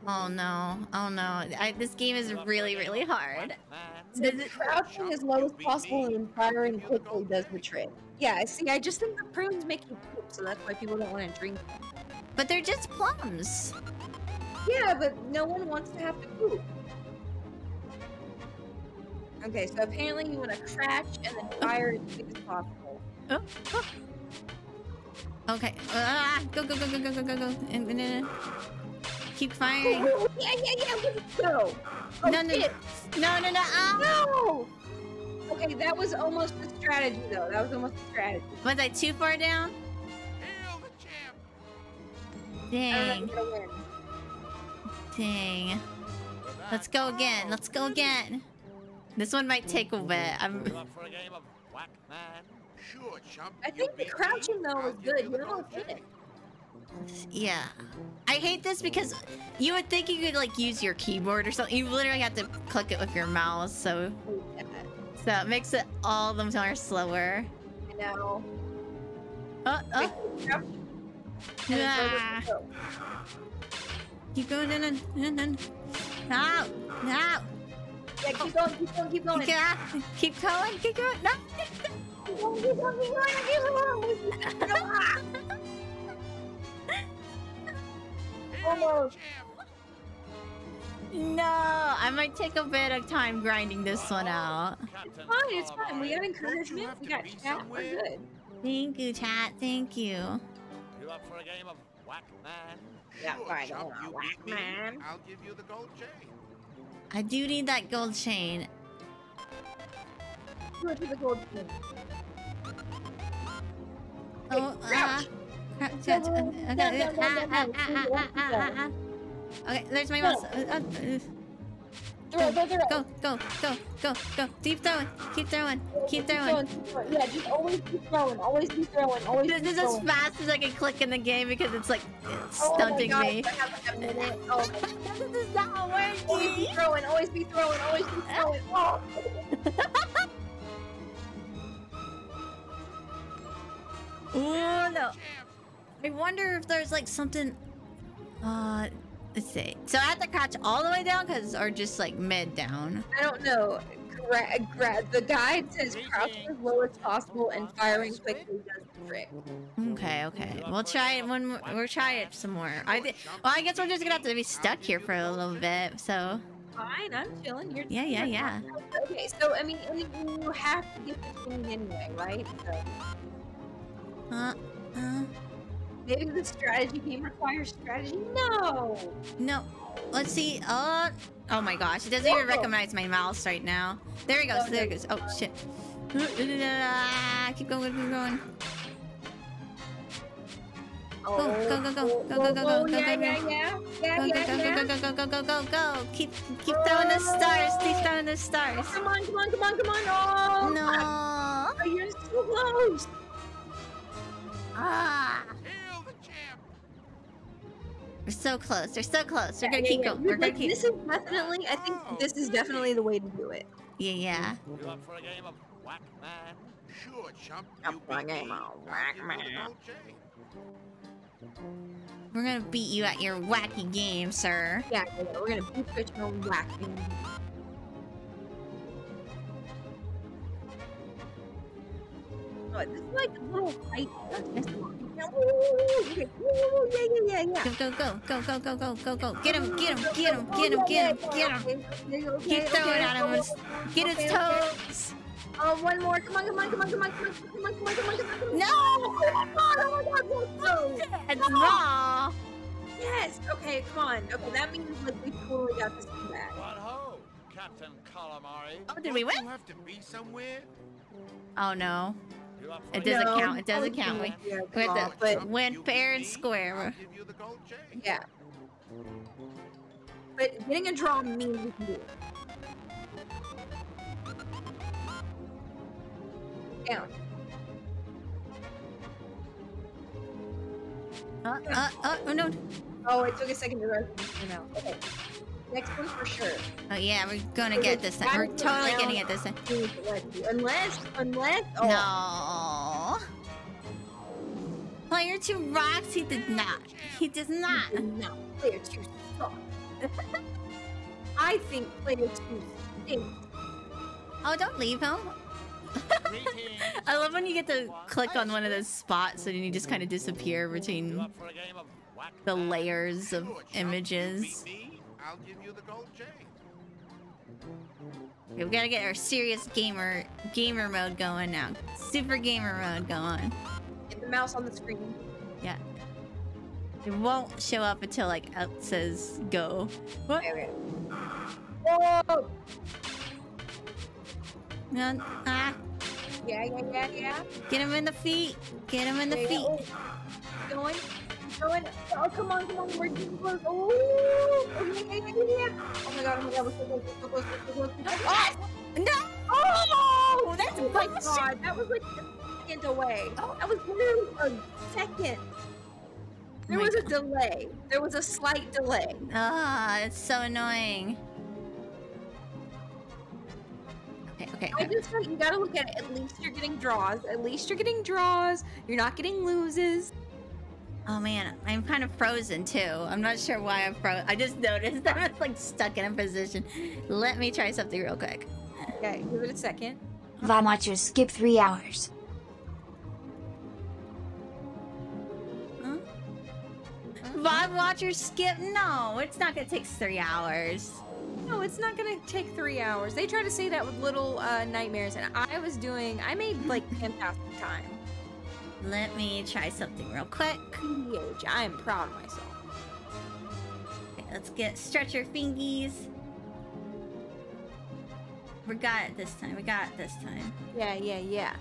Oh no, oh no. I, this game is really, really hard. So crouching as low as possible and then firing quickly does the trick. Yeah, see, I just think the prunes make you poop, so that's why people don't want to drink them. But they're just plums. Yeah, but no one wants to have to poop. Okay, so apparently you want to crash and then fire as quick as possible. Oh, oh. Okay. Ah, go, go, go, go, go, go, go, go. And, and, and, keep firing. Oh, yeah, yeah, yeah, let's go! Oh, No, no, shit. no, no, no. Ah! No! Okay, that was almost a strategy, though. That was almost a strategy. Was I too far down? Dang, know who to win. dang. Let's go again. Let's go again. This one might take a bit. I'm. You up for a game of Whack Man? Sure, chump. I think the crouching, though, I'll was good. you You the almost hit it. Yeah. I hate this because you would think you could like use your keyboard or something. You literally have to click it with your mouse, so so it makes it all the more slower. I know. Oh, oh. Crouch. And then Ah. throw Keep going, no, no, no, no. No, no. Yeah, keep going, keep going, keep going. Keep, going, keep going, keep going. No. Keep going, keep going, keep going, keep going. Hail the Almost. No, I might take a bit of time grinding this one out. Captain Fine, it's fine. We got encouragement. We got chat. We're good. Thank you, chat. Thank you. You up for a game of Whack Man? Yeah, Sure, fine, chump. alright, You whack beat me, man. I'll give you the gold chain. I do need that gold chain. Go to the gold chain. Oh, crouch. uh, crouch, Down, crouch, uh, down, okay, ah, ah, ah, ah, ah, ah, ah. There's my mouse. Throw, throw, throw. Go, go, go, go, go. Keep throwing. Keep throwing. Keep throwing. keep throwing. Yeah, just always be throwing. Always be throwing. Always This be is as fast as I can click in the game because it's like Oh my stunting God, me. Have like a minute. Oh, this is not working. Always be throwing. Always be throwing. Always be throwing. Oh. Ooh, no. I wonder if there's like something. Uh, let's see. So I have to crouch all the way down, cause or just like mid down. I don't know. Gra- gra- the guide says crouch as low as possible and firing quickly does the trick. Okay, okay. We'll try it one more. We'll try it some more. I thi- well, I guess we're just gonna have to be stuck here for a little bit. So Fine, I'm chilling. You're Yeah, yeah, yeah. Okay, so I mean, I mean, you have to get the thing anyway, right? So uh, uh, maybe the strategy game requires strategy. No. no. Let's see. Uh, oh my gosh, it doesn't even recognize my mouse right now. There he goes. Oh, there he goes. Oh shit. Keep going. Keep going. Oh, Go, go, go, go, oh, go, go, go, oh, go, go, go. Go, go, yeah, go, yeah. go, go, go, go, go, go, go! Keep, keep throwing the stars. Keep throwing the stars. Come on, come on, come on, come on! Oh, No. Oh, you're so close. Ah. Hail the champ! We're so close. We're so close. We're gonna yeah, keep yeah. going. We're gonna Like, keep. This is definitely. I think this is definitely the way to do it. Yeah, yeah. You up for a game of whack man? Sure, chump. Up for a game of whack give you the man. We're gonna beat you at your wacky game, sir. Yeah, yeah, yeah. We're gonna beat Richmond whacking. Oh, this is like a little fight. Yeah, yeah, yeah, yeah. Go, go, go, go, go, go, go, go. Get him, get him, get him, get him, get him, get him. Keep throwing at him. Get his toes. Oh, one more. Come on, come on, come on, come on, come on, come on, come on, come on, come on, come on. No! Oh my god, oh my god, No. raw. Yes. Okay, come on. Okay, that means like we totally got this back. What ho, Captain Calamari? Oh, did we win? You have to be somewhere. Oh no. You up for It doesn't No. count. It doesn't count. We, yeah, we have to but- win fair and square. I'll give you the gold chain. Yeah. But getting a draw means we can do it. Down. Uh, uh, uh, oh no. Oh, it took a second to run out. Okay. Next one for sure. Oh yeah, we're gonna get this time. We're totally getting it this time. Unless, unless, oh. No. Player two rocks. He did not. He does not. No, player two sucks. I think player two stinks. Oh, don't leave him. I love when you get to click on one of those spots and you just kind of disappear between Up for a game of whack the layers of Sure, chump. You images. Beat me, I'll give you the gold chain. Okay, we gotta get our serious gamer gamer mode going now. Super gamer mode going. Get the mouse on the screen. Yeah. It won't show up until like it says go. What? Okay, okay. Whoa! No, ah, Yeah, yeah, yeah, yeah. get him in the feet. Get him in the Yeah, yeah. feet. Oh, keep going. Going. Oh, come on, come on. We're getting close. Oh, oh, yeah, yeah, yeah, yeah, yeah. Oh my god, oh my god, we're so close, we're so close, we're so close. Ah! No! Oh! That's oh my bullshit. god, that was like a second away. Oh. That was literally a second. There my was a delay. There was a slight delay. Ah, it's so annoying. Okay, okay. I just think you gotta look at it. At least you're getting draws. At least you're getting draws. You're not getting loses. Oh man, I'm kind of frozen too. I'm not sure why I'm frozen. I just noticed that I was like stuck in a position. Let me try something real quick. Okay, give it a second. VOD watchers skip 3 hours. VOD watchers skip? No, it's not gonna take three hours. No, it's not gonna take three hours. They try to say that with little uh, nightmares, and I was doing. I made like fantastic time. Let me try something real quick. PDH, I am proud of myself. Okay, let's get stretch your fingies. we got it this time. We got it this time. Yeah, yeah, yeah.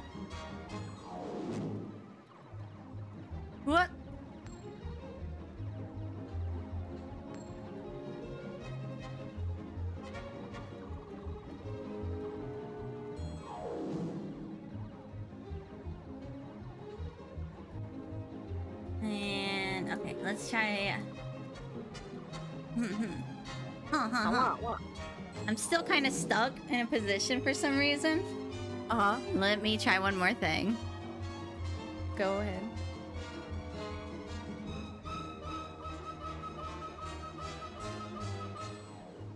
What? Kind of stuck in a position for some reason. Uh huh. Let me try one more thing. Go ahead.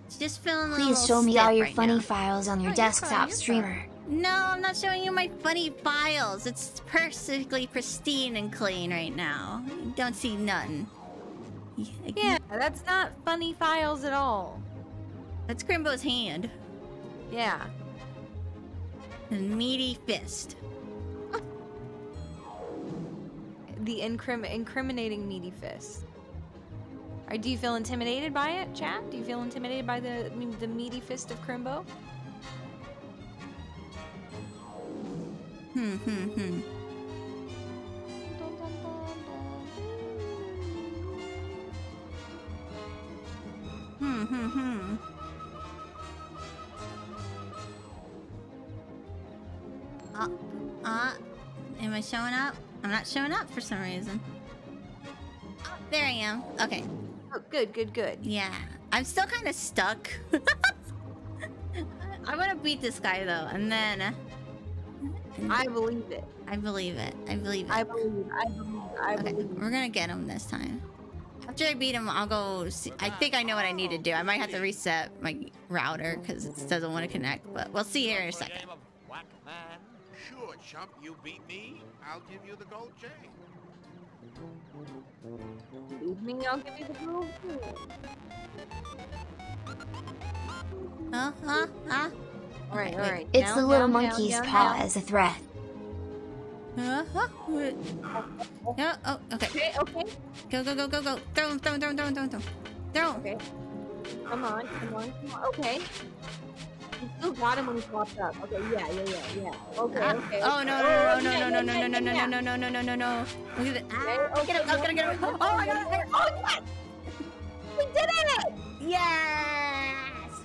It's just feeling a Please show me all your right funny now. files on your Oh, you're desktop fine, you're streamer. No, I'm not showing you my funny files. It's perfectly pristine and clean right now. You don't see nothing. Yeah, that's not funny files at all. That's Crimbo's hand. Yeah. And meaty fist. The incrim- incriminating meaty fist. Or do you feel intimidated by it, chat? Do you feel intimidated by the the meaty fist of Crimbo? Hmm, hmm, hmm. Hmm, hmm, hmm. Uh, uh, am I showing up? I'm not showing up for some reason. Oh, there I am. Okay. Oh, good, good, good. Yeah. I'm still kind of stuck. I want to beat this guy though, and then. I believe it. I believe it. I believe it. I believe. I believe. I okay, believe. we're gonna get him this time. After I beat him, I'll go. See, I think I know what I need to do. I might have to reset my router because it doesn't want to connect. But we'll see here in a second. Sure, chump, you beat me, I'll give you the gold chain. Leave me, I'll give you the gold. Huh? Huh? Huh? All right, all right. It's Down, the little down, down, monkey's down, paw down. as a threat. Huh? Huh? Yeah. Oh. Okay. Okay. Okay. Go. Go. Go. Go. Go. Throw him. Throw him. Throw him. Throw him. Throw him. Throw him. Throw him. Okay. Come on, come on, come on. Okay. You still got him when he popped up. Okay, yeah, yeah, yeah, yeah. Okay, okay. Oh okay. no Oh, no no no no no no no no no no no no no no! Look at it! Ah, Okay, get him! I was gonna get him! Oh my god! Oh yes! We did it! Yes!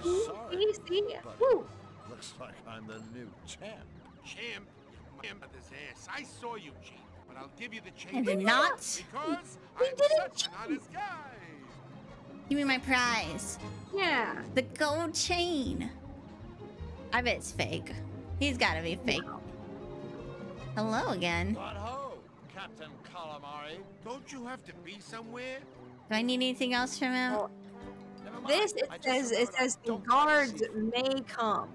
See, see? Woo! Looks like I'm the new champ. Champ, champ of this ass. I saw you cheat, but I'll give you the chain. I did not. Because We I'm didn't such an honest guy. Give me my prize. Yeah. The gold chain. I bet it's fake. He's gotta be fake. Hello again. But ho, Captain Calamari. Don't you have to be somewhere? Do I need anything else from him? Never mind. This it says it says the guards may come,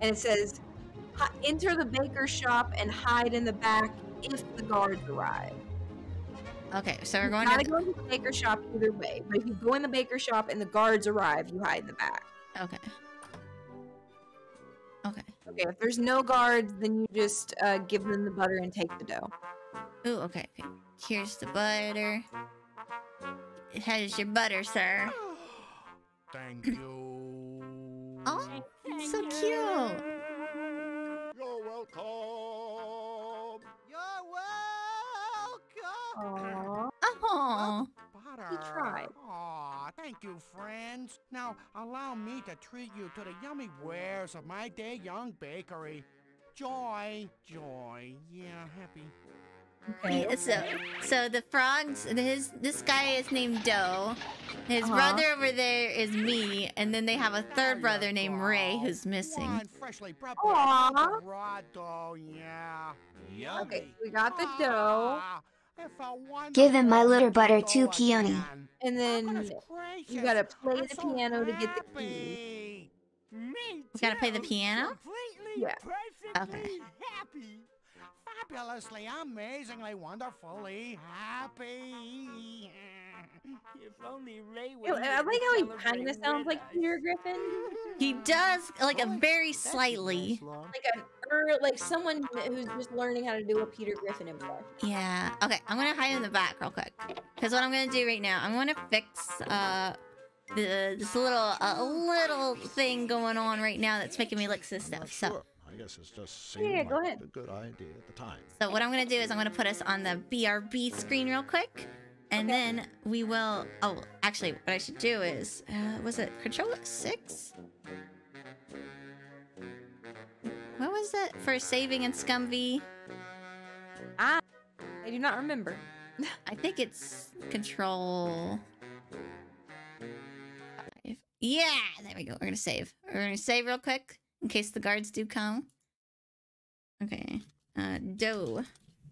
and it says enter the baker's shop and hide in the back if the guards arrive. Okay, so we're You going gotta to. go to the baker shop either way. But if you go in the baker shop and the guards arrive, you hide in the back. Okay. Okay. Okay, if there's no guards, then you just uh, give them the butter and take the dough. Ooh, okay, okay. Here's the butter. Here's your butter, sir. Thank you. Oh, so cute. You're welcome. You're welcome. Aww. Oh. Butter. He tried. Aw, thank you, friends. Now, allow me to treat you to the yummy wares of my day young bakery. Joy, joy, yeah, happy. Okay. So, so the frogs. His this guy is named Doe. His Uh-huh. brother over there is me, and then they have a third brother named. Ray who's missing. Wine freshly prepared. Aw. Grotto, yeah. Okay, we got the dough, Ah, if a Give him my wonderful little butter dough too, Keone. and then you gotta play the piano to get the keys. happy. Me We gotta play the piano? Yeah. Okay. happy. Fabulously, amazingly, wonderfully happy. If only Ray Ew, was I like how he kind of sounds like. Peter Griffin, He does like a very slightly. like an er, like someone who's just learning how to do a Peter Griffin impression. Yeah. Okay, I'm gonna hide in the back real quick. Because what I'm gonna do right now, I'm gonna fix uh the, this little a little thing going on right now that's making me look this stuff. So I guess it's just Yeah, go like ahead. a good idea at the time. so what I'm gonna do is I'm gonna put us on the BRB screen real quick, and then we will. Oh, actually, what I should do is uh, was it Control Six? What was it for saving in ScummVM? Ah, I do not remember. I think it's Control. Five. Yeah, there we go. We're gonna save. We're gonna save real quick in case the guards do come. Okay. Uh, dough.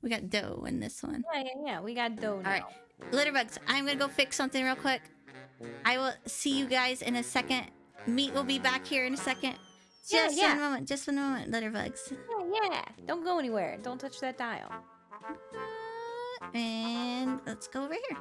We got dough in this one. Yeah, yeah, yeah. We got dough now. All right, Litterbugs. I'm gonna go fix something real quick. I will see you guys in a second. Meat will be back here in a second. Yeah, Just yeah. one moment. Just one moment, Litterbugs. Yeah, yeah. Don't go anywhere. Don't touch that dial. And let's go over here.